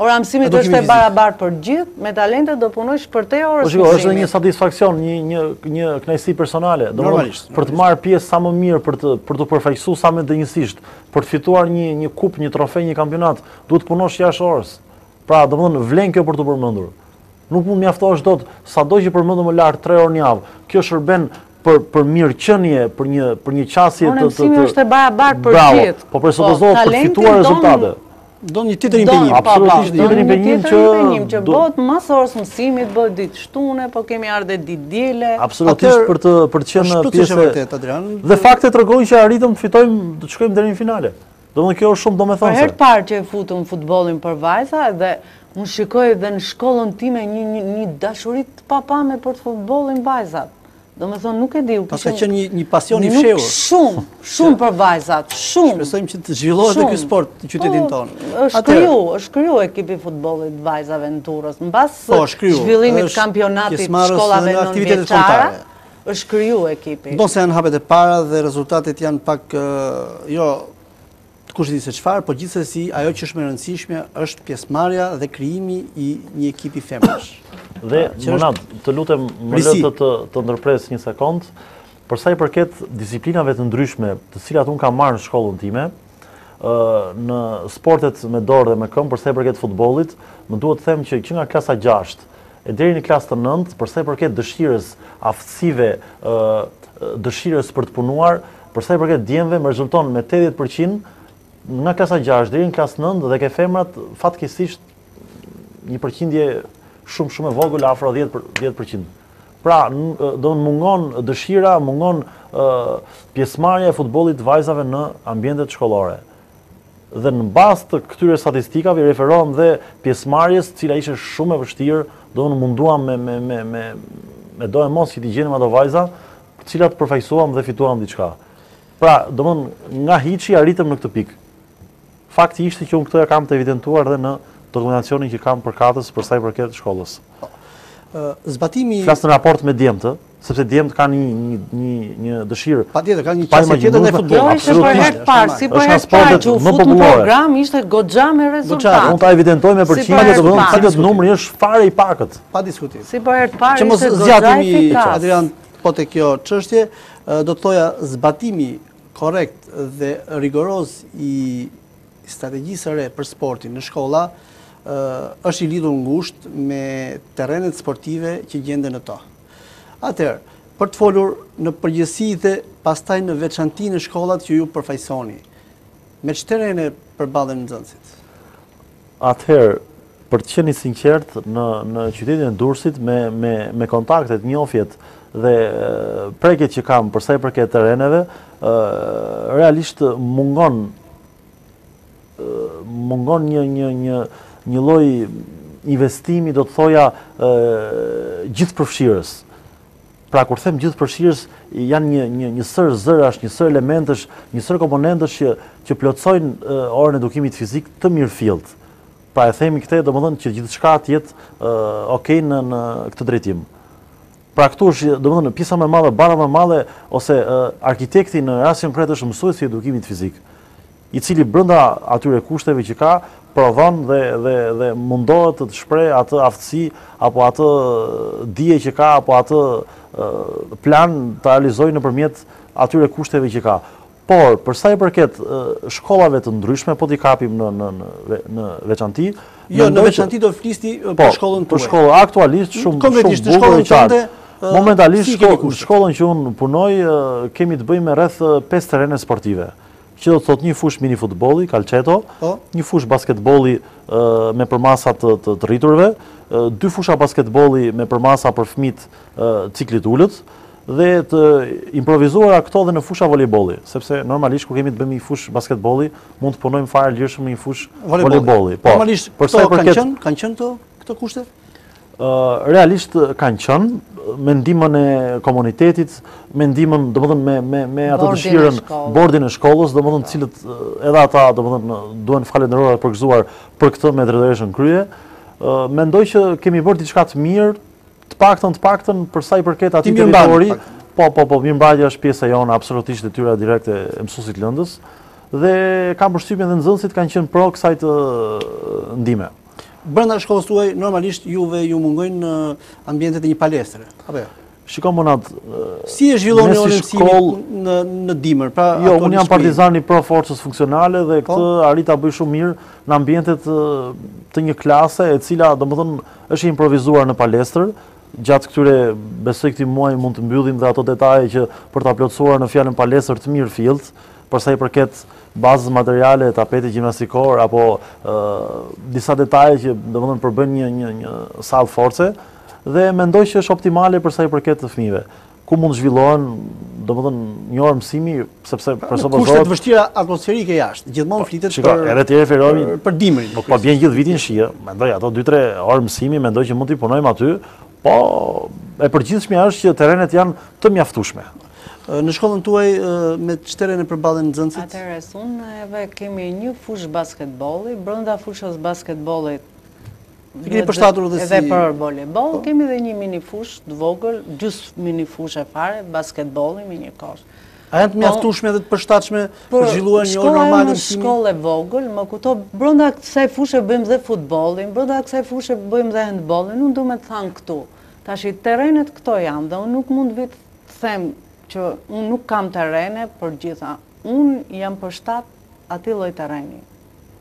ora mësimit është e barabartë për të gjithë, me talentet do të punosh përtej orës mësimit. Po shiko, është një satisfaksion, një kënaqësi personale, domethënë për të marrë pjesë sa më mirë, për t'u përfaqësu sa më denjësisht, për të fituar një kupë, një trofe, një kampionat, duhet të punosh jashtë orës. Pra, domethënë, vlen kjo për t'u përmendur. Nuk mund mjaftohesh dot, sado që përmendëm më lart 3 orë në javë. Kjo shërben për për mirëqenie, për një qasje të të. Mësimi është e barabartë për të gjithë. Po presupozohet po, për të fituar rezultate. Do një tjetër impenjim, pa pa, do një tjetër impenjim që që bëhet mas orës mësimit, bëhet ditë shtune, po kemi ardhe ditë diele. Absolutisht për të për të qenë pjesë e vërtetë Adrian. Dhe faktet tregojnë që arritëm të fitojmë, të shkojmë deri në finale. Domethënë kjo është shumë domethënë se. Për herë të parë që e futëm futbollin për vajza dhe unë shikoj dhe në shkollën time një, një, një dashuri të papame për futbollin vajzat. Domethënë nuk e di. Paska qenë një, një pasion i fshehur. Nuk shumë, shumë për vajzat, shumë. Shpresojmë që të zhvillohet dhe kjo sport në qytetin po, tonë. është kriju, është kriju ekipi i futbollit të vajzave në Durrës. Në bazë po, të zhvillimit të kampionatit të shkollave në në është kriju ekipi. Ndonëse janë hapet e para dhe rezultatet janë pak, jo, të kushedi se çfarë, po gjithsesi, ajo që është më e rëndësishme është pjesëmarrja dhe krijimi i një ekipi femrash. Dhe, Monad, të lutem më lër të të ndërpres një sekondë, përsa i përket disiplinave të ndryshme të cilat unë kam marrë në shkollën time, në sportet me dorë dhe me këmbë, përsa i përket futbollit, më duhet të them që që nga klasa 6 e deri në klasë të 9, përsa i përket dëshirës, aftësive, dëshirës për të punuar, përsa i përket djemve, më rezulton me 80%, nga klasa 6 deri në klasë të 9 dhe ke femrat fatkeqësisht një përqindje shumë shumë e vogël afro 10%. Pra, domethënë mungon dëshira, mungon pjesëmarrja e futbollit të vajzave në ambientet shkollore. Dhe në bazë të këtyre statistikave, i referohem dhe pjesëmarrjes, e cila ishte shumë e vështirë, domethënë u munduam me, me, me, me, medoemos që t'i gjenim ato vajza, të cilat përfaqësuam dhe fituam diçka. Pra, domethënë, nga hiçi arritëm në këtë pikë. Fakti ishte që unë këtë e kam të evidentuar dhe në dokumentacionin që kam përkatës për sa i përket shkollës. Po. Zbatimi Flas në raport me djemtë, sepse djemtë kanë një një një një dëshirë. Patjetër kanë një qasje tjetër në futboll. Jo, është për herë të parë, si për herë të parë që u fut në program ishte goxha me rezultat. Unë ta evidentoj me përqindje, domethënë sa këtë numri është fare i pakët. Pa diskutim. Si për herë të parë ishte goxha efikase. Adrian, po te kjo çështje, do të thoja zbatimi korrekt dhe rigoroz i strategjisë së re për sportin në shkolla është i lidhur ngushtë me terrenet sportive që gjenden në to. Atëherë, për të folur në përgjithësi dhe pastaj në veçanti në shkollat që ju përfaqësoni, me ç'terrene përballen nxënësit? Atëherë, për të qenë i sinqertë, në në qytetin e Durrësit me me me kontaktet, njohjet dhe prekjet që kam për sa i përket terreneve, realisht mungon mungon një një një një lloj investimi do të thoja gjithëpërfshirës. Pra kur them gjithëpërfshirës, janë një një një sërë zërash, një sërë elementësh, një sërë komponentësh që që plotësojnë orën e edukimit fizik të mirëfilltë. Pra e themi këtë, domethënë që gjithçka të jetë ë okay në në këtë drejtim. Pra këtu është, domethënë pjesa më e madhe, barra më e madhe ose ë arkitekti në rastin konkret është mësuesi i edukimit fizik. i cili brenda atyre kushteve që ka provon dhe dhe dhe mundohet të të shprehë atë aftësi apo atë dije që ka apo atë plan ta realizojë nëpërmjet atyre kushteve që ka. Por, për sa i përket shkollave të ndryshme, po t'i kapim në në në veçanti, jo në veçanti do flisni po, për shkollën tuaj. Për shkollën aktualisht shumë shumë bukur e qartë. Momentalisht shkollën, shkollën që unë punoj kemi të bëjmë me rreth 5 terrene sportive. Që do të thotë një fushë minifutbolli, kalçeto, një fushë basketbolli me përmasa të të rriturve, dy fusha basketbolli me përmasa për fëmijët e ciklit të ulët dhe të improvizuara këto dhe në fusha volejbolli, sepse normalisht kur kemi të bëjmë një fushë basketbolli, mund të punojmë fare lirshëm në një fushë volejbolli. Po. Normalisht këto kanë qenë, kanë qenë këto këto kushte? Realisht kanë qenë, me ndihmën e komunitetit, me ndihmën, domethënë, me atë dëshirën, bordin e shkollës, domethënë, të cilët edhe ata, domethënë, duhen falënderuar dhe përgëzuar për këtë me drejtoreshën në krye, mendoj që kemi bërë diçka të mirë, të paktën, të paktën, për sa i përket atij territori, po, po, po, mirëmbajtja është pjesë e jona, absolutisht detyra direkte e mësuesit të lëndës, dhe kam përshtypjen dhe nxënësit kanë qenë pro kësaj ndihme. Brenda shkollës tuaj normalisht juve ju mungojnë ambientet e një palestre, apo jo? Shiko, Monat, si e zhvillon një shkollë në në dimër? Pra, jo, unë jam partizan i pro forcës funksionale dhe po. këtë arrij ta bëj shumë mirë në ambientet të një klase e cila, domethënë, është improvizuar në palestër, Gjatë këtyre, besoj këtij muaji mund të mbyllim dhe ato detaje që për ta plotësuar në fjalën palestër të mirëfilltë, për sa i përket bazës materiale, tapeti gjimnastikor apo disa detaje që domethënë përbëjnë një një një sallë force dhe mendoj që është optimale për sa i përket fëmijëve. ku mund të zhvillohen, domethënë, një orë mësimi, sepse pra, për sa përzohet... Kushtet e vështira atmosferike jashtë, gjithmonë po, flitet për... Edhe të referohemi... Për dimrin. Po, nuk po bjen gjithë vitin shi, mendoj, ato 2-3 orë mësimi, mendoj që mund t'i punojmë aty, po, e përgjithshmja është që terrenet janë të mjaftushme. Në shkollën tuaj, me ç'terrene përballen nxënësit? Atëherë, unë, ne kemi një fushë basketbolli, brenda fushës basketbollit E keni përshtatur dhe si... Edhe për volejboll, po. kemi dhe një minifushë të vogël, gjysmë minifushe fare, basketbolli me një kosh. A janë të po, mjaftushme dhe të përshtatshme për të zhvilluar një orë normale mësimi? Shkolla e vogël, më kupto, brenda kësaj fushe bëjmë dhe futbollin, brenda kësaj fushe bëjmë dhe hendbollin, unë du me të thanë këtu. Tashi, terrenet këto janë dhe unë nuk mund të vij të them që unë nuk kam terrene për të gjitha. Unë i jam përshtat atij lloj terreni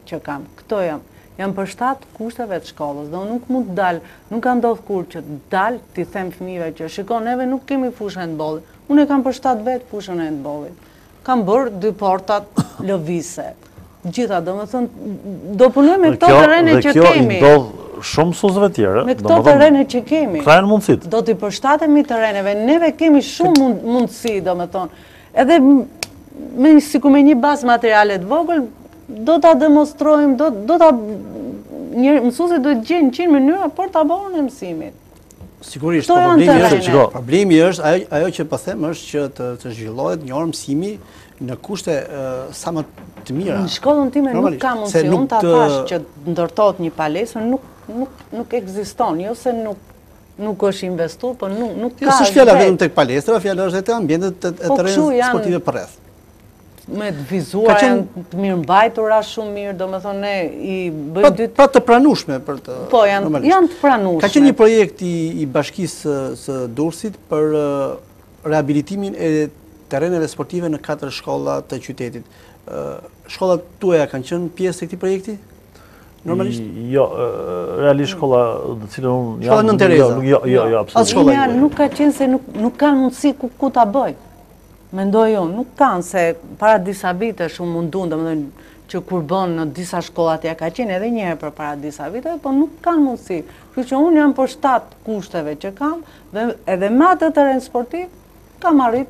që kam, këto janë, i jam përshtat kushteve të shkollës dhe unë nuk mund të dal, nuk ka ndodhur kurrë që të dal t'i them fëmijve që shiko neve nuk kemi fushë hendbolli, unë e kam përshtat vetë fushën e hendbollit, kam bërë dy portat lëvizëse, të gjitha, domethënë do punojmë me këto terrene që kemi. Dhe kjo i ndodh dhe mësuesve të tjerë. Me këto terrene që kemi. Këto janë mundësitë. Do t'i përshtatemi terreneve. Neve kemi shumë mundësi, domethënë. Edhe sikur me një bazë materiale të vogël do ta demonstrojmë, do do ta, një mësues duhet të gjejë 100 mënyra për ta bërë orën e mësimit. Sigurisht, po problemi është që problemi është ajo ajo që po them është që të të zhvillohet një orë mësimi në kushte sa më të mira. Në shkollën time nuk ka mundësi, unë ta thashë që të ndërtohet një palestër, nuk nuk nuk ekziston, jo se nuk Nuk është investu, por po nuk ka... Jo, s'është fjala vetëm tek palestra, fjala është dhe te ambientet, te te terrenet sportive përreth. I kemi të vizuara, janë të mirëmbajtura shumë mirë, domethënë ne i bëjmë dytë... Pra të pranueshme për të... Po, janë të pranueshme. Ka qenë një projekt i bashkisë së Durrësit për rehabilitimin e terreneve sportive në katër shkolla të qytetit. Shkollat tuaja kanë qenë pjesë e këtij projekti? Normalisht? Jo, realisht shkolla në të cilën unë... Shkolla Nënë Tereza? Jo, jo, jo, jo absolutisht. As shkolla ime nuk ka qenë se nuk kanë mundësi ku ku ta bëjë. Mendoj unë, nuk kanë se para disa vitesh u munduan, domethënë që kur bënë në disa shkolla, ajo ka qenë edhe njëherë përpara disa viteve, po nuk kanë mundësi. Kështu që unë i jam përshtat kushteve që kam, dhe edhe me atë terren sportiv, Kam arrit,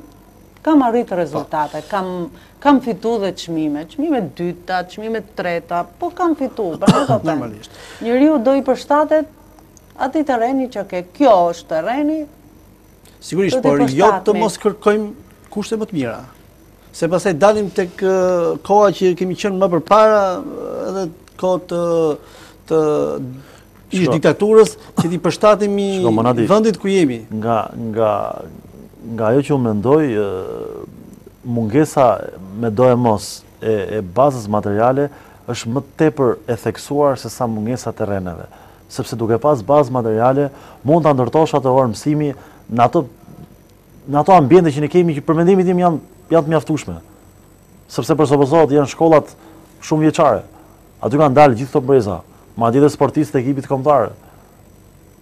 kam arrit rezultate, po. kam, kam fitu dhe çmime, çmime të dyta, çmime të treta, po kam fitu, pra në atë terren. Njeriu do i përshtatet atij terreni që ke, ky është terreni, Sigurisht, por jo të mos kërkojmë kushte më të mira. Se pastaj dalim te koha që kemi qenë më përpara edhe kohë të Ish diktaturës që t'i përshtatemi vëndit ku jemi. Nga ajo që unë mendoj, mungesa medoemos e bazës materiale është më tepër e theksuar se sa mungesa e terreneve. Sepse duke pas bazë materiale, mund ta ndërtosh atë orë mësimi në ato në ato ambjende që ne kemi që për mendimin tim janë të mjaftushme. Sepse presupozohet janë shkollat shumëvjeçare. Aty kanë dalë gjithë këto breza, madje dhe sportistë të ekipit kombëtar,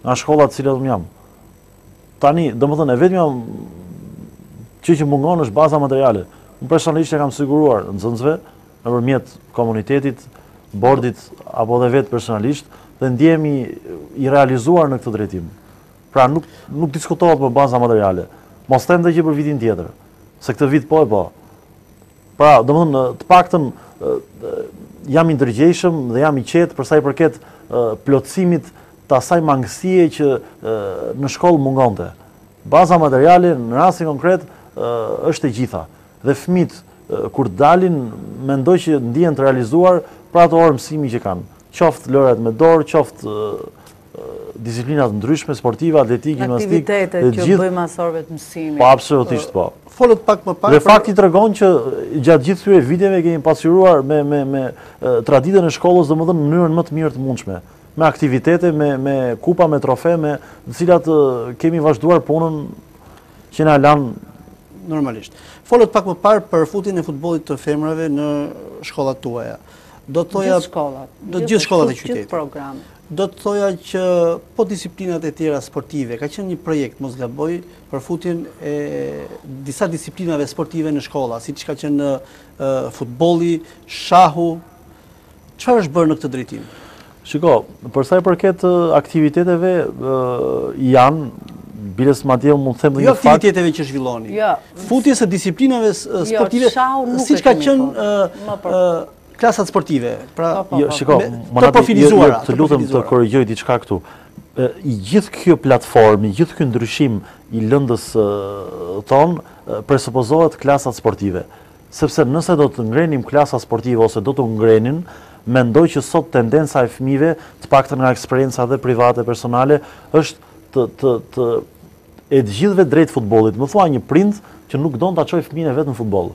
nga shkollat të cilat unë jam tani, domethënë e vetmja gjë që mungon është baza materiale. Unë personalisht ua kam siguruar nxënësve nëpërmjet komunitetit, bordit apo dhe vetë personalisht dhe ndjehem i realizuar në këtë drejtim. Pra nuk nuk diskutohet për baza materiale. Mos them dhe që për vitin tjetër, se këtë vit po e po. Pra, domethënë, të paktën jam i ndërgjegjshëm dhe jam i qetë për sa i përket plotësimit të asaj mangësie që në shkollë mungonte. Baza materiale në rastin konkret është e gjitha. Dhe fëmijët kur dalin mendoj që ndihen të realizuar për atë orë mësimi që kanë. Qoftë lojërat me dorë, qoftë disiplina të ndryshme, sportive, atletikë, gjimnastikë, dhe gjithë... Aktivitetet që bëjmë pas orëve të mësimit. Po, absolutisht, po. Folët pak më parë... Dhe fakti tregon që gjatë gjithë këtyre viteve kemi pasuruar me traditën e shkollës domethënë në mënyrën më të mirë të mundshme. Me aktivitete, me kupa, me trofe, me të cilat kemi vazhduar punën që na lanë... Normalisht. Folët pak më parë për futjen e futbollit të femrave në shkollat tuaja. Do të thoja... Gjithë shkollat. Gjithë shkollat e qytetit. Gjithë programit. Do të thoja që po disiplinat e tjera sportive, ka qenë një projekt, mos gaboj, për futjen e disa disiplinave sportive në shkolla, siç ka qenë futbolli, shahu, çfarë është bërë në këtë drejtim? Shiko, për sa i përket aktiviteteve janë, biles madje mund të them dhe jo një fakt... Jo aktiviteteve që zhvilloni, jo. futjes së disiplinave jo, sportive, siç ka qenë Klasat sportive, pra jo, shiko, të profilizuara. Të lutem të korrigjoj diçka këtu. I gjithë kjo platformë, i gjithë kjo ndryshim i lëndës tonë, presupozohet klasat sportive. Sepse nëse do të ngrenim klasa sportive, ose do të ngrenin, mendoj që sot tendenca e fëmijëve, të paktën nga eksperienca dhe private, personale, është të e të gjithëve drejt futbollit. Më thuaj një prind që nuk don ta çojë fëmijën e vet në futboll.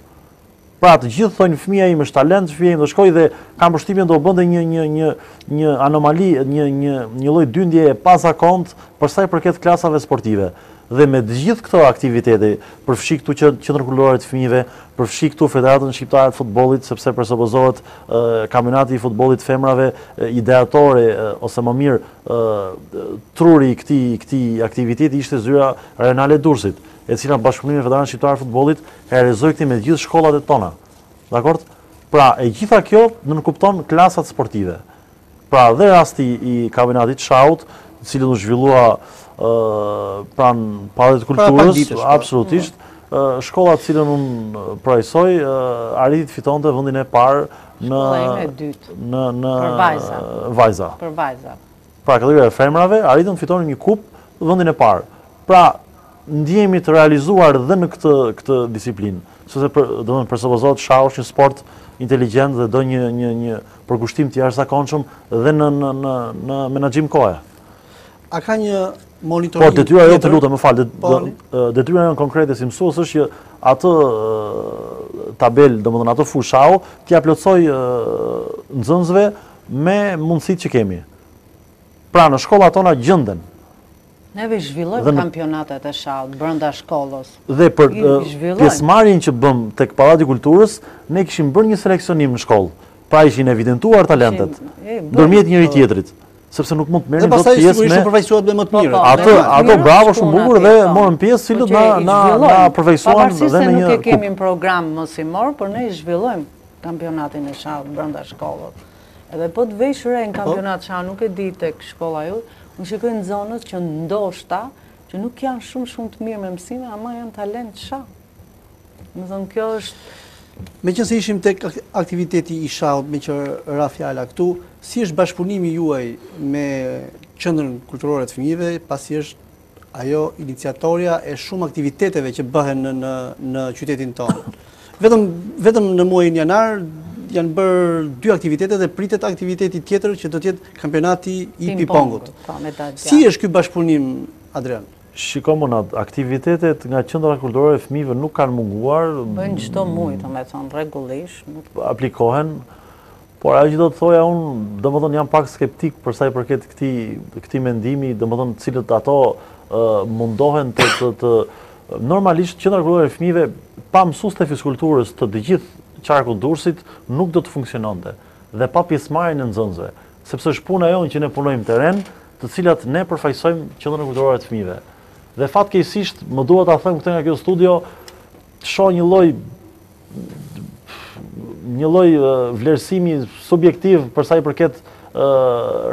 Pra të gjithë thonë fëmija im është talent, fëmija im do shkoj dhe kam përshtypjen do bënte një një një një anomali, një një një lloj dyndje e pazakont për sa i përket klasave sportive. Dhe me të gjithë këto aktivitete, përfshi këtu Qendrën Kulturore të Fëmijëve, përfshi këtu Federatën Shqiptare të Futbollit, sepse presupozohet kampionati i futbollit të femrave ideatore ose më mirë truri i këtij i këtij aktiviteti ishte zyra rajonale e Durrësit. e cila bashkëpunim me Federatën Shqiptare të Futbollit e realizoi këtë me të gjithë shkollat tona. Dakord? Pra, e gjitha kjo nënkupton klasat sportive. Pra, dhe rasti i kampionatit të shahut, i cili u zhvillua pranë Pallatit të Kulturës, po. absolutisht, shkolla të cilën unë përfaqësoj, arriti të fitonte vendin e parë në në në vajza. Për vajza. Pra kategoria e femrave arritëm të fitonim një kupë vendin e parë. Pra ndjehemi të realizuar dhe në këtë këtë disiplinë, sepse domethënë presupozohet shahu është një sport inteligjent dhe do një një një përkushtim të jashtëzakonshëm dhe në në në në menaxhim kohe. A ka një monitorim? Po detyra jonë të lutem, më fal, po, detyra jonë konkrete si mësues është që atë tabelë, domethënë atë fushë shahu, t'ia plotësoj nxënësve me mundësitë që kemi. Pra në shkollat tona gjenden. Neve i zhvillojmë kampionatet e shahut brenda shkollës. Dhe për pjesëmarrjen që bëmë tek Pallati i Kulturës, ne kishim bërë një seleksionim në shkollë. Pra ishin evidentuar talentet, ndërmjet njëri-tjetrit. Sepse nuk mund të merrnin dot pjesë me... Dhe pastaj sigurisht përfaqësohet me më të mirë. Ato, ato bravo shumë bukur dhe morën pjesë të cilët na përfaqësuan dhe me një kupë. Pavarësisht se nuk e kemi në program mësimor, por ne i zhvillojmë. kampionatin e shahut brenda shkollës. Edhe po të vësh re në po. kampionat shahu, nuk e di te shkolla jote, unë shikoj nxënës që ndoshta, që nuk janë shumë shumë të mirë me mësime, ama janë talent shahu. Domethënë, kjo është... Meqenëse ishim tek aktiviteti i shahut meqë ra fjala këtu, si është bashkëpunimi juaj me qendrën kulturore të fëmijëve, pasi është ajo iniciatorja e shumë aktiviteteve që bëhen në në në qytetin tonë. Vetëm vetëm në muajin janar janë bërë dy aktivitete dhe pritet aktiviteti tjetër që do të jetë kampionati i ping-pongut. Po, si është ky bashkëpunim, Adrian? Shiko domethënë, aktivitetet nga qendra kulturore e fëmijëve nuk kanë munguar. Bëhen çdo muaj, domethënë, rregullisht. Aplikohen, Por ajo që do të thoja unë, domethënë jam pak skeptik për sa i përket këtij këtij mendimi, domethënë të cilët ato mundohen të të të normalisht qendra kulturore e fëmijëve pa mësues të fizkulturës të të gjithë qarkut të Durrësit nuk do të funksiononte dhe pa pjesëmarrjen e nxënësve, sepse është puna jonë që ne punojmë në terren, të cilat ne përfaqësojmë qendrën kulturore të fëmijëve. Dhe fatkeqësisht më duhet ta them këtë nga kjo studio, të shoh një lloj një lloj vlerësimi subjektiv për sa i përket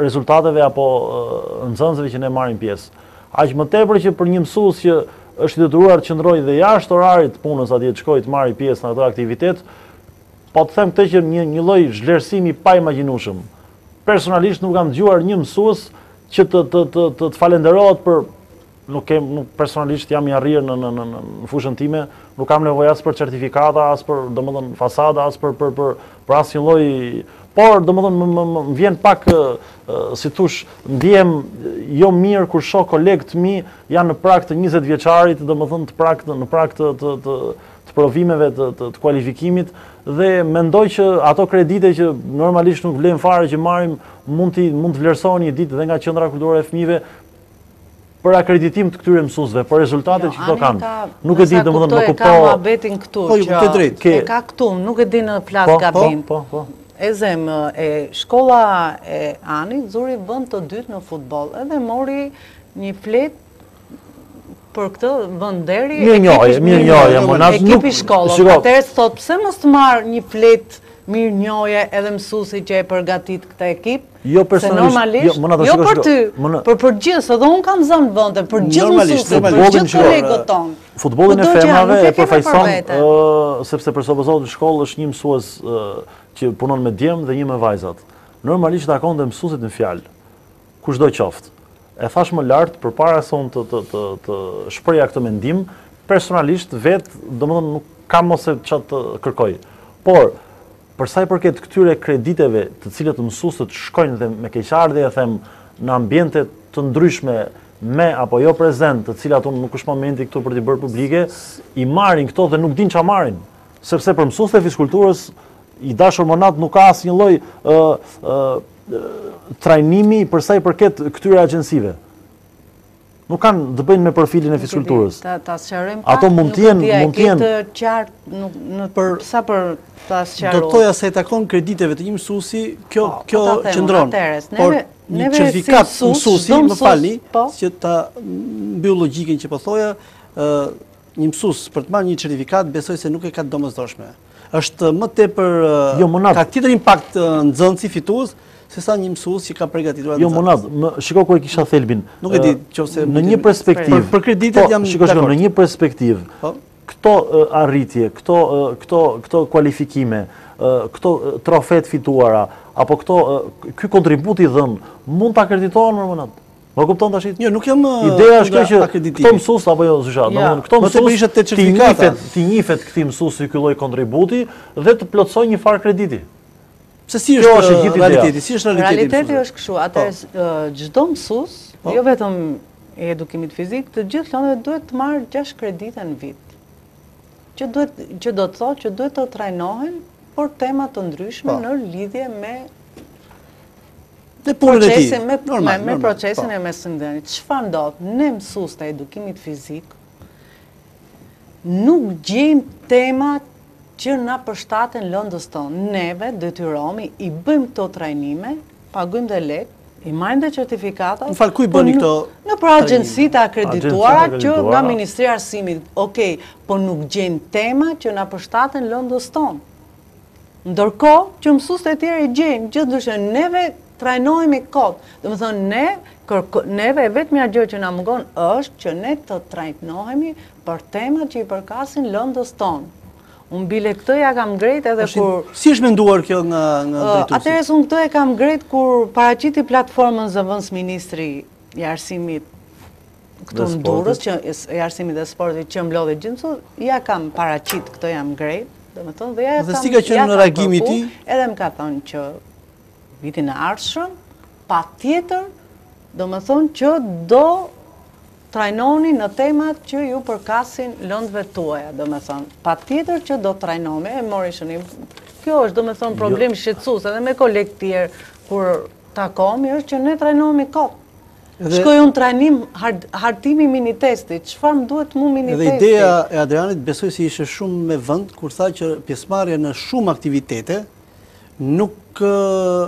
rezultateve apo nxënësve që ne marrim pjesë. Aq më tepër që për një mësues që është i detyruar të qëndrojë dhe jashtë orarit të punës atje të shkojë të marrë pjesë në ato aktivitete, po të them këtë që është një lloj zhvlerësimi i paimagjinueshëm. Personalisht nuk kam dëgjuar një mësues që të të të të, të falënderohet për Nuk kam, nuk personalisht jam i arritur në, në, në, në fushën time, nuk kam nevojë as për certifikata, as për, domethënë, fasada, as për, për, për, për asnjë lloj, por, domethënë, më, më, më vjen pak, si të thuash, ndihem jo mirë kur shoh kolegë të mi janë në prag të 20 vjeçarit, domethënë, të prag, në prag të, të, të, të provimeve të, të, të kualifikimit, dhe mendoj që ato kredite që normalisht nuk vlejnë fare që marrim, mund të, mund të vlerësohen një ditë dhe nga qendra kulturore e fëmijëve, për akreditim të këtyre mësuesve, për rezultate jo, që këto kanë. Nuk e di, domethënë më kupto... Ka betin këtu, po, që e ka këtu, nuk e di në flas, po, po, gabim. Po, po, po. E zëmë, shkolla e Anit, zuri vend të dytë në futboll, edhe mori një fletë për këtë vend deri ekipi shkollës. Mirënjohje, më nësë nuk... Ekipi shkollës, të tërës të thotë, pse mos të marrë një fletë mirënjohje edhe mësuesi që e përgatit këtë ekip? Jo personalisht, jo, jo, jo për ty, për për gjithë, edhe unë kam zënë vende, për gjithë mësuesit, për gjithë kolegët tanë. Futbollin e femrave e përfaqëson, sepse për shembull në shkollë është një mësues që punon me djemtë dhe një me vajzat. Normalisht i takon dhe mësuesit në fjalë, Kushdo qoftë, e thashë më lart, përpara se unë të shprehja këtë mendim, personalisht vetë, domethënë nuk kam më se ça të kërkoj. Por, për sa i përket këtyre krediteve të cilat mësuesit shkojnë dhe me keqardhje e them, në ambiente të ndryshme me apo jo prezent, të cilat unë nuk është momenti këtu për t'i bërë publike, i marrin këto dhe nuk dinë ça marrin. Sepse për mësuesit e fizkulturës, i dashur Monat nuk ka asnjë lloj trajnimi për sa i përket këtyre agjencive? Nuk kanë të bëjnë me profilin e fizkulturës. Ta sqarojmë pak, ato mund të jenë, mund të jenë qartë në për sa për ta sqaruar. Do thoja sa i takon krediteve të një mësuesi, kjo po, kjo po qëndron. Por një certifikatë mësuesi, më falni, po. që ta mbyll logjikën që po thoja, ë një mësues për të marrë një certifikatë besoj se nuk e ka të domosdoshme. është më tepër... Jo, Monat. Ka tjetër impakt nxënësi fitues, sesa një mësues që ka pregatitur atë nxënës. Jo, Monat, shiko ku e kisha thelbin. Nuk e di, qoftë... Në një perspektivë... Për kreditet po, jam dakord. Shiko, shiko, në një perspektivë, po. këto arritje, këto kualifikime, këto trofe të fituara, apo këto, ky kontribut i dhënë, mund të akreditohen, more Monat? Më kupton tash? Jo, nuk jam ideja është kjo që akreditimi. Këto mësues apo jo zysha, domthonë këto mësues. Mos e bëjë te certifikata. T'i njifet këtij mësuesi ky lloj kontributi dhe të plotësojë një farë krediti. Pse si është kjo është realiteti, si është realiteti? Realiteti është kështu, atëherë çdo mësues, po, jo vetëm i edukimit fizik, të gjithë lëndëve duhet të marrë 6 kredite në vit. Që duhet, që do të thotë që duhet të trajnohen për tema të ndryshme po, në lidhje me dhe punën e tij. Me, normal, me, me procesin po, e mësimdhënies. Çfarë ndodh? Ne mësues të edukimit fizik nuk gjejmë tema që na përshtaten lëndës tonë. Neve detyrohemi i bëjmë këto trajnime Pagujmë dhe lekë, i marrim dhe certifikatat. Më falë, ku i bëni këto? Nëpër agjensi të akredituara që nga Ministria e Arsimit. Okej, po nuk gjejmë tema që na përshtaten lëndës tonë. Ndërkohë që mësusit e tjerë i gjejnë, gjithë ndryshe neve trajnohemi kot. Domethënë, ne, neve e vetmja gjë që na mungon është që ne të trajnohemi për tema që i përkasin lëndës tonë. Unë bile këtë ja kam ngrejt edhe kur... Si është menduar kjo nga drejtusit? Atëherë, unë këtë e kam ngrejt kur paraqiti platformën zëvendësministri i arsimit këtu në Durrës, i arsimit dhe sportit që mblodhi gjithë mësuesit, ja kam paraqit këtë, ja kam ngrejt, domethënë, dhe ja kam përku, edhe më ka thonë që vitin e ardhshëm, patjetër, domethënë që do Trajnohuni në temat që ju përkasin lëndëve tuaja, domethënë. Patjetër që do të trajnohemi, e mori shënim. Kjo është, domethënë, problemi shqetësues edhe me kolegë të tjerë kur takohemi, është që ne trajnohemi kot. Dhe... Shkoj unë trajnim hartimi mini testit, çfarë më duhet mu mini testi? Dhe ideja e Adrianit besoj se ishe shumë me vënd, kur tha që pjesëmarrja në shumë aktivitete, Nuk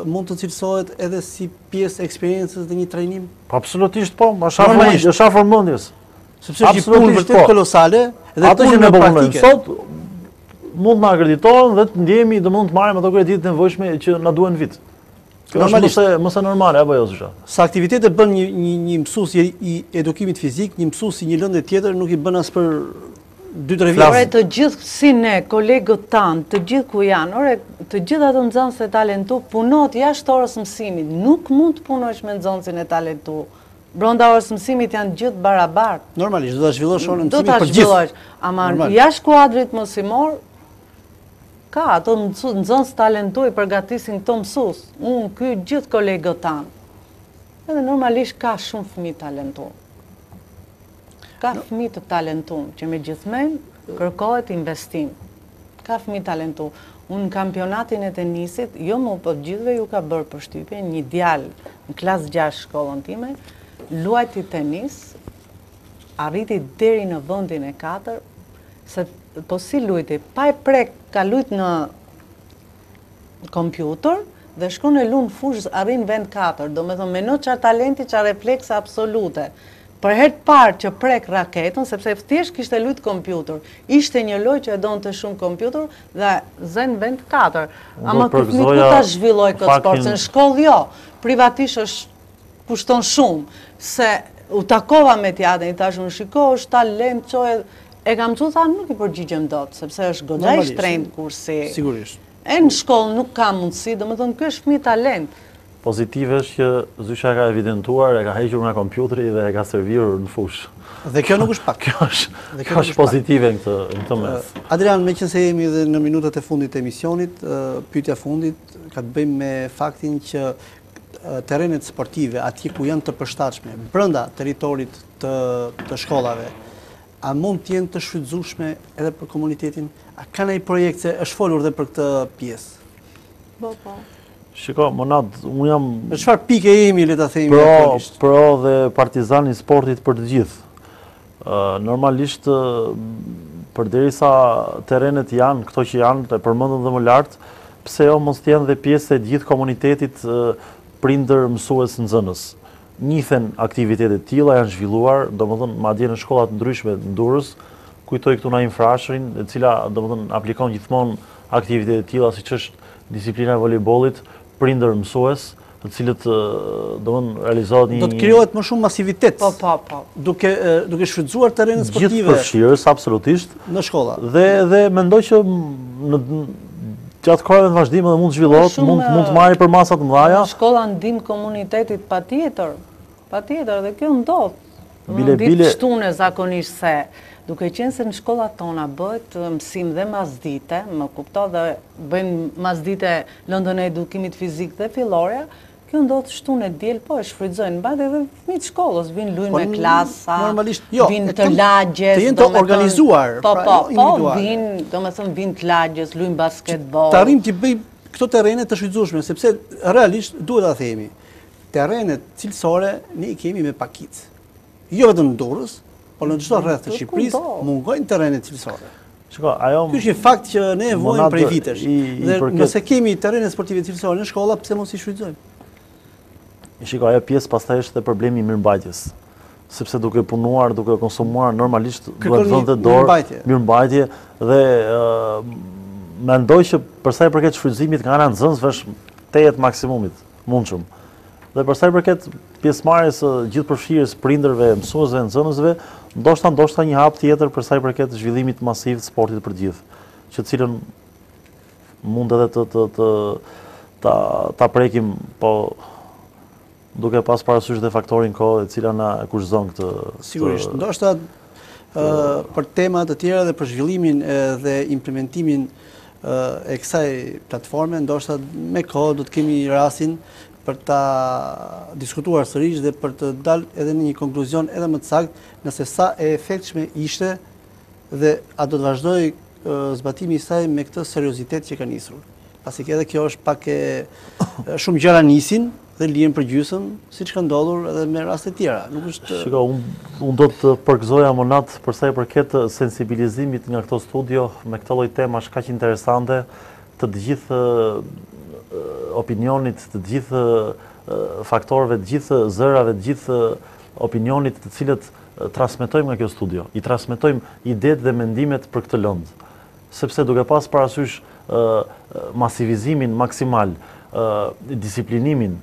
mund të cilësohet edhe si pjesë e eksperiencës dhe një trajnim? Po, absolutisht po, më shafër mëndjes. Sepse është një punë vërtet po, kolosale dhe punë në praktikë. Sot mund të akreditohen dhe të ndjehemi dhe mund të marrim ato kredite të nevojshme që na duhen në vit. Kjo është mëse, mëse normale, apo jo zysha? Sa aktivitete bën një, një, një mësus i edukimit fizik, një mësus i një lënde tjetër nuk i bën as për dy tre vjet. Ore të gjithë si ne, kolegët tanë, të gjithë ku janë, ore të gjithë ato nxënës e talentu, punohet jashtë orës mësimit, nuk mund të punojsh me nxënësin e talentu. Bronda orës mësimit janë gjithë barabartë. Normalisht, do të zhvillosh orën mësimit për gjithë. Do të zhvillosh, ama jashtë kuadrit mësimor, ka ato nxënës talentu i përgatisin këto mësus, unë, ky, gjithë kolegët tanë. Edhe normalisht ka shumë fëmij talentu. Ka fëmijë të talentum që me gjithmend kërkohet investim. Ka fëmijë të talentum. Unë kampionatin e tenisit, jo mu, po gjithve ju ka bërë përshtypje, një djalë në klasë gjashtë shkollën time, luajti tenis, arriti deri në vendin e katër, se po si luajti, pa e prek, ka lujt në kompjuter, dhe shkon e lun në fushë, arrin vend katër, domethënë, mendo çarë talenti, çarë reflekse absolute, Për herë të parë që prek raketën, sepse thjesht kishte lujt kompjuter. Ishte një lojë që e donte shumë kompjuter dhe zë vend katër. Ama ky fëmijë ku ta zhvillojë këtë sport, se në shkollë jo, privatisht është kushton shumë, se u takova me të atin, i thashë unë shiko është talent, çoje, e kam që tha nuk i përgjigjem dot, sepse është goxha i shtrenjtë kursi. Sigurisht. E në shkollë nuk ka mundësi, domethënë ky është fëmi talent, Pozitive është që zysha e ka evidentuar, e ka hequr nga kompjuteri dhe e ka servirur në fushë. Dhe kjo nuk është pak. Kjo është kjo është pozitive në këtë në këtë mes. Adrian, meqenëse jemi dhe në minutat e fundit të emisionit, pyetja e fundit ka të bëjë me faktin që terrenet sportive, atje ku janë të përshtatshme, brenda territorit të të shkollave, a mund të jenë të shfrytëzueshme edhe për komunitetin? A ka ndonjë projekt se është folur edhe për këtë pjesë? Po, po. Shiko, domethënë, unë jam... Në çfarë pike jemi, le të themi, pro, aktualisht? Pro dhe partizan i sportit për të gjithë. Normalisht, përderisa terenet janë, këto që janë, u përmendën dhe më lart, pse jo mos të jenë dhe pjesë e gjithë komunitetit prindër mësues nxënës. Megjithëse aktivitete të tilla janë zhvilluar, domethënë, madje në shkolla të ndryshme në Durrës, kujtoj këtu Naim Frashërin, e cila, domethënë, aplikon gjithmonë aktivitete të tilla, siç është Disiplina e volejbollit, prindër, mësues, të cilët do të realizohet një... Do të krijohet më shumë masivitet. Po, po, po. Duke, duke shfrytëzuar terrenet sportive. Gjithëpërfshirës, absolutisht. Në shkolla. Dhe, dhe mendoj që në, gjatë kohëve në vazhdim edhe mund të zhvillohet, mund, mund të marrë përmasa të mëdhaja. Shkolla në ndihmë komunitetit patjetër. Patjetër, dhe kjo ndodh. Në ditë shtune, zakonisht se, duke qenë se në shkollat tona bëhet mësim dhe masdite, më kupto dhe bëjmë masdite lëndën e edukimit fizik dhe fillorja, kjo ndodh shtunë diel, po e shfrytëzojnë, madje dhe fëmijët e shkollës, vijnë lujnë me po, klasa, jo, vijnë të lagjes, të jenë të organizuar, po, pra, po, jo, po, po, vijnë, domethënë, vijnë të lagjes, lujnë basketboll. Të arrijmë të bëjmë këto terrene të shfrytëzushme, sepse realisht duhet ta themi, Terrenet cilësore ne i kemi me pakicë. Jo vetëm në Durrës, por në çdo rreth të Shqipërisë mungojnë terrenet cilësore. Ky është një fakt që ne e vuajmë prej vitesh. Dhe nëse kemi terrene sportive cilësore në shkolla, pse mos i shfrytëzojmë? Shiko, ajo pjesë pastaj është edhe problemi i mirëmbajtjes sepse duke punuar, duke konsumuar, normalisht duhet vënd dhe dorë, mirëmbajtje, dhe mendoj që përsa i përket shfrytëzimit nga ana e nxënësve është tejet maksimumit. mundshëm. Dhe për sa i përket pjesëmarrjes së gjithëpërfshirjes prindërve, mësuesve, nxënësve, ndoshta ndoshta një hap tjetër për sa i përket zhvillimit masiv të sportit për gjithë, që të cilën mund edhe të të të ta ta prekim, po duke pas parasysh dhe faktorin kohë i cili na e kushtëzon këtë. Sigurisht, ndoshta Për tema të tjera dhe për zhvillimin dhe implementimin e kësaj platforme, ndoshta me kohë do të kemi rastin për ta diskutuar sërish dhe për të dalë edhe në një konkluzion edhe më të saktë nëse sa e efektshme ishte dhe a do të vazhdojë zbatimi i saj me këtë seriozitet që ka nisur. Pasi edhe kjo është pak e shumë gjëra nisin, dhe lihen përgjysmë, siç ka ndodhur edhe me raste tjera. Nuk është Shiko, unë do të përgëzoja Monën për sa i përket sensibilizimit nga këto studio me këto lloj temash kaq interesante të të gjithë opinionit, të të gjithë faktorëve, të gjithë zërave, të gjithë opinionit të cilat transmetojmë nga kjo studio. I transmetojmë idetë dhe mendimet për këtë lëndë. Sepse duke pas parasysh masivizimin maksimal, disiplinimin,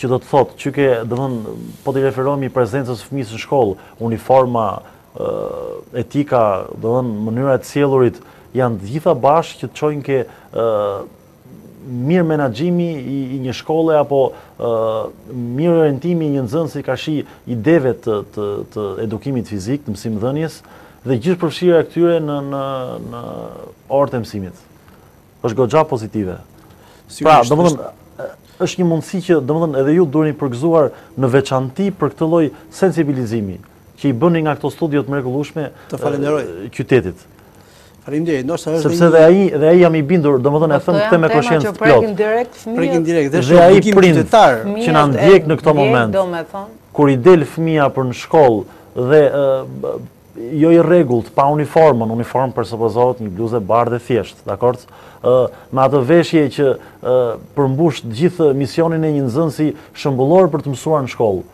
që do të thotë, që ke, domethënë, po t'i referohemi prezencës fëmijës në shkollë, uniforma, etika, domethënë, mënyra e të sjellurit, janë të gjitha bashkë që të çojnë ke mirëmenaxhimi i, i një shkolle apo ë mirorientimi i një nxënësi karshi ideve të, të, të edukimit fizik, të mësimdhënies, dhe gjithëpërfshirja e këtyre në, në, në orët e mësimit. është goxha pozitive. Si pra, domethënë, është një mundësi që, domethënë, edhe ju duheni përgëzuar në veçanti për këtë lloj sensibilizimi. që i bëni nga këto studio të mrekullueshme të falenderoj qytetit. Faleminderit. Ndoshta është sepse dhe ai dhe ai jam i bindur, domethënë e them këtë me koshiencë të plotë. Prekim direkt fëmijët. Prekim direkt dhe ai prind qytetar që na ndjek në këtë moment. Domethënë kur i del fëmija për në shkollë dhe jo i rregullt, pa uniformën, uniformë pra supozohet një bluzë e bardhë e thjeshtë, dakord? Ë me atë veshje që përmbush gjithë misionin e një nxënësi shembullor për të mësuar në shkollë.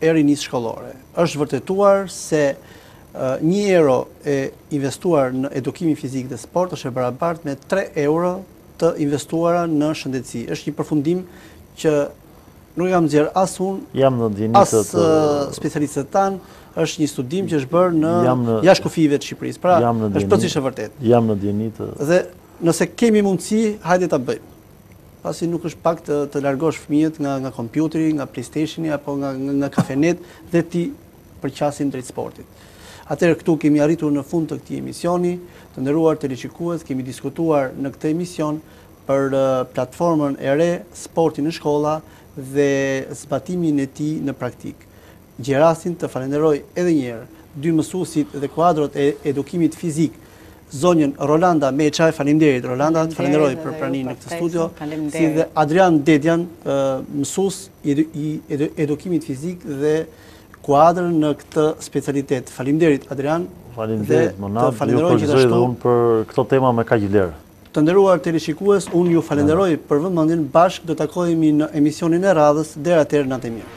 e rinisë shkollore. Është vërtetuar se një euro e investuar në edukimin fizik dhe sport është e barabartë me 3 euro të investuara në shëndetësi. Është një përfundim që nuk e kam nxjerrë as unë, as specialistët tanë, është një studim që është bërë në jashtë kufijve të Shqipërisë. Pra, është plotësisht e vërtetë. Jam në dijeni. Dhe nëse kemi mundësi, hajde ta bëjmë. pasi nuk është pak të të largosh fëmijët nga nga kompjuteri, nga PlayStation-i apo nga nga kafenetë dhe t'i përqasim drejt sportit. Atëherë këtu kemi arritur në fund të këtij emisioni. Të nderuar teleshikues, kemi diskutuar në këtë emision për platformën e re Sporti në shkolla dhe zbatimin e tij në praktikë. Gjej rastin të falenderoj edhe një herë dy mësuesit dhe kuadrot e Edukimit Fizik, zonjën Rolanda Meçaj, faleminderit Rolanda, të falenderoj për praninë në këtë studio, si dhe Adrian Dedjan, mësues i Edukimit Fizik dhe kuadër në këtë specialitet. Faleminderit Adrian. Faleminderit Monda, ju përgëzoj dhe unë për këto tema me kaq vlerë. Të nderuar teleshikues, unë ju falenderoj për vëmendjen, bashkë do të takohemi në emisionin e radhës, deri atëherë natën e mirë.